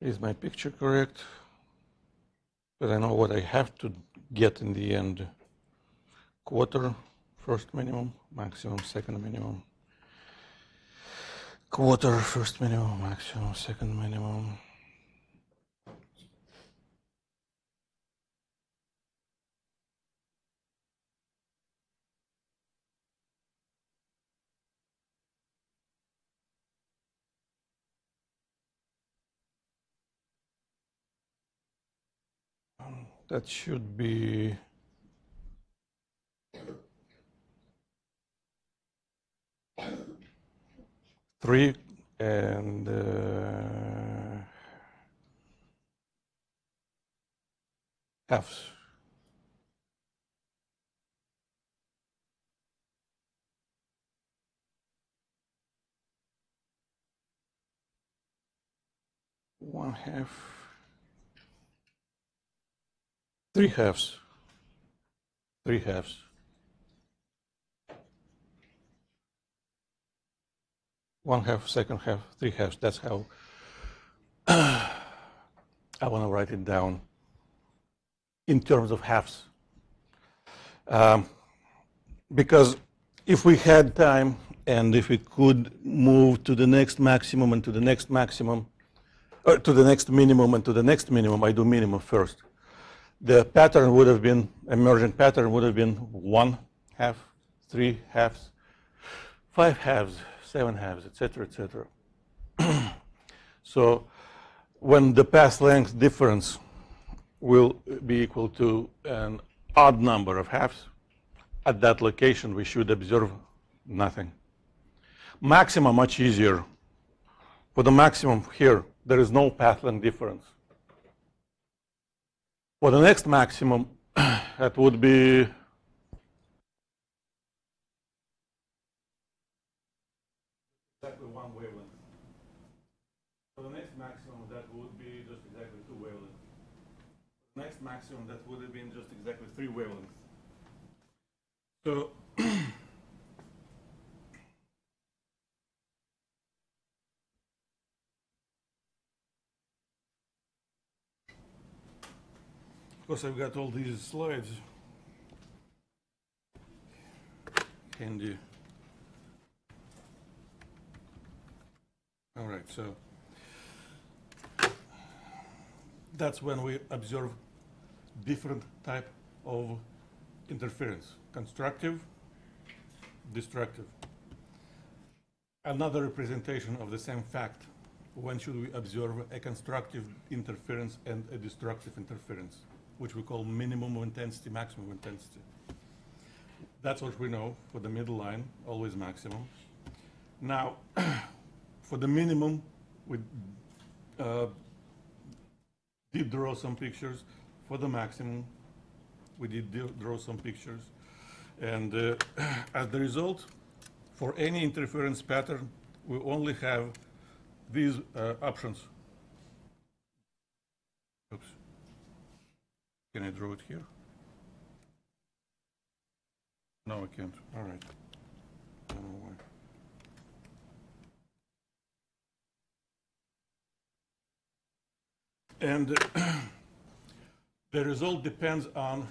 Is my picture correct? But I know what I have to get in the end. Quarter, first minimum, maximum, second minimum. Quarter, first minimum, maximum, second minimum. that should be three and uh, halves. One half three halves, three halves. One half, second half, three halves. That's how I want to write it down in terms of halves. Um, because if we had time and if we could move to the next maximum and to the next maximum, or to the next minimum and to the next minimum, I do minimum first. The pattern would have been, emergent pattern would have been one half, three halves, five halves, seven halves, etc., etc. so when the path length difference will be equal to an odd number of halves, at that location we should observe nothing. Maxima much easier. For the maximum here, there is no path length difference. For the next maximum, that would be exactly one wavelength. For the next maximum, that would be just exactly two wavelengths. Next maximum, that would have been just exactly three wavelengths. So course, I've got all these slides handy. Uh, all right, so that's when we observe different type of interference, constructive, destructive. Another representation of the same fact, when should we observe a constructive interference and a destructive interference, which we call minimum intensity, maximum intensity. That's what we know for the middle line, always maximum. Now, for the minimum, we uh, did draw some pictures. For the maximum, we did draw some pictures. And uh, as the result, for any interference pattern, we only have these uh, options. Oops. Can I draw it here? No, I can't. All right. I don't know why. And the result depends on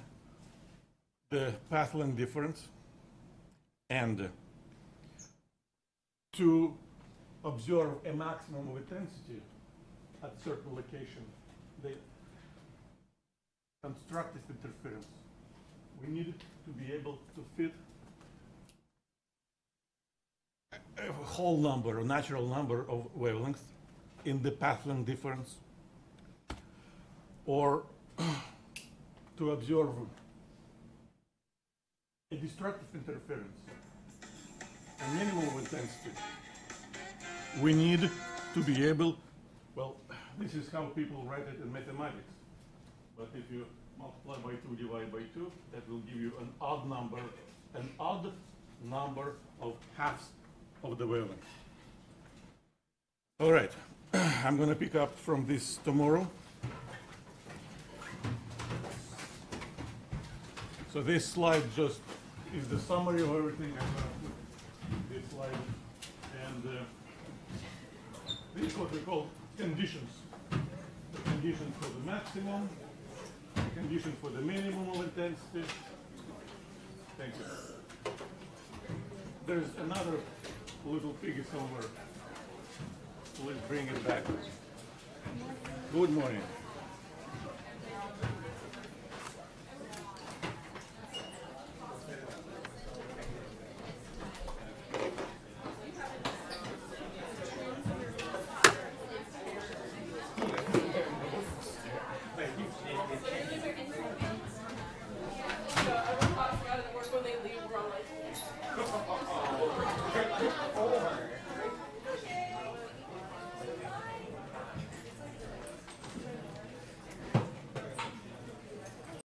the path length difference and to observe a maximum of intensity at certain location, the constructive interference, we need to be able to fit a whole number, a natural number of wavelengths in the path length difference or to observe a destructive interference, a minimum intensity. We need to be able, well, this is how people write it in mathematics. But if you multiply by 2, divide by 2, that will give you an odd number, an odd number of halves of the wavelength. All right, I'm going to pick up from this tomorrow. So this slide just is the summary of everything. I'm going to put this slide and uh, this is what we call conditions. The condition for the maximum, condition for the minimum of intensity. Thank you. There's another little piggy somewhere. Let's bring it back. Good morning.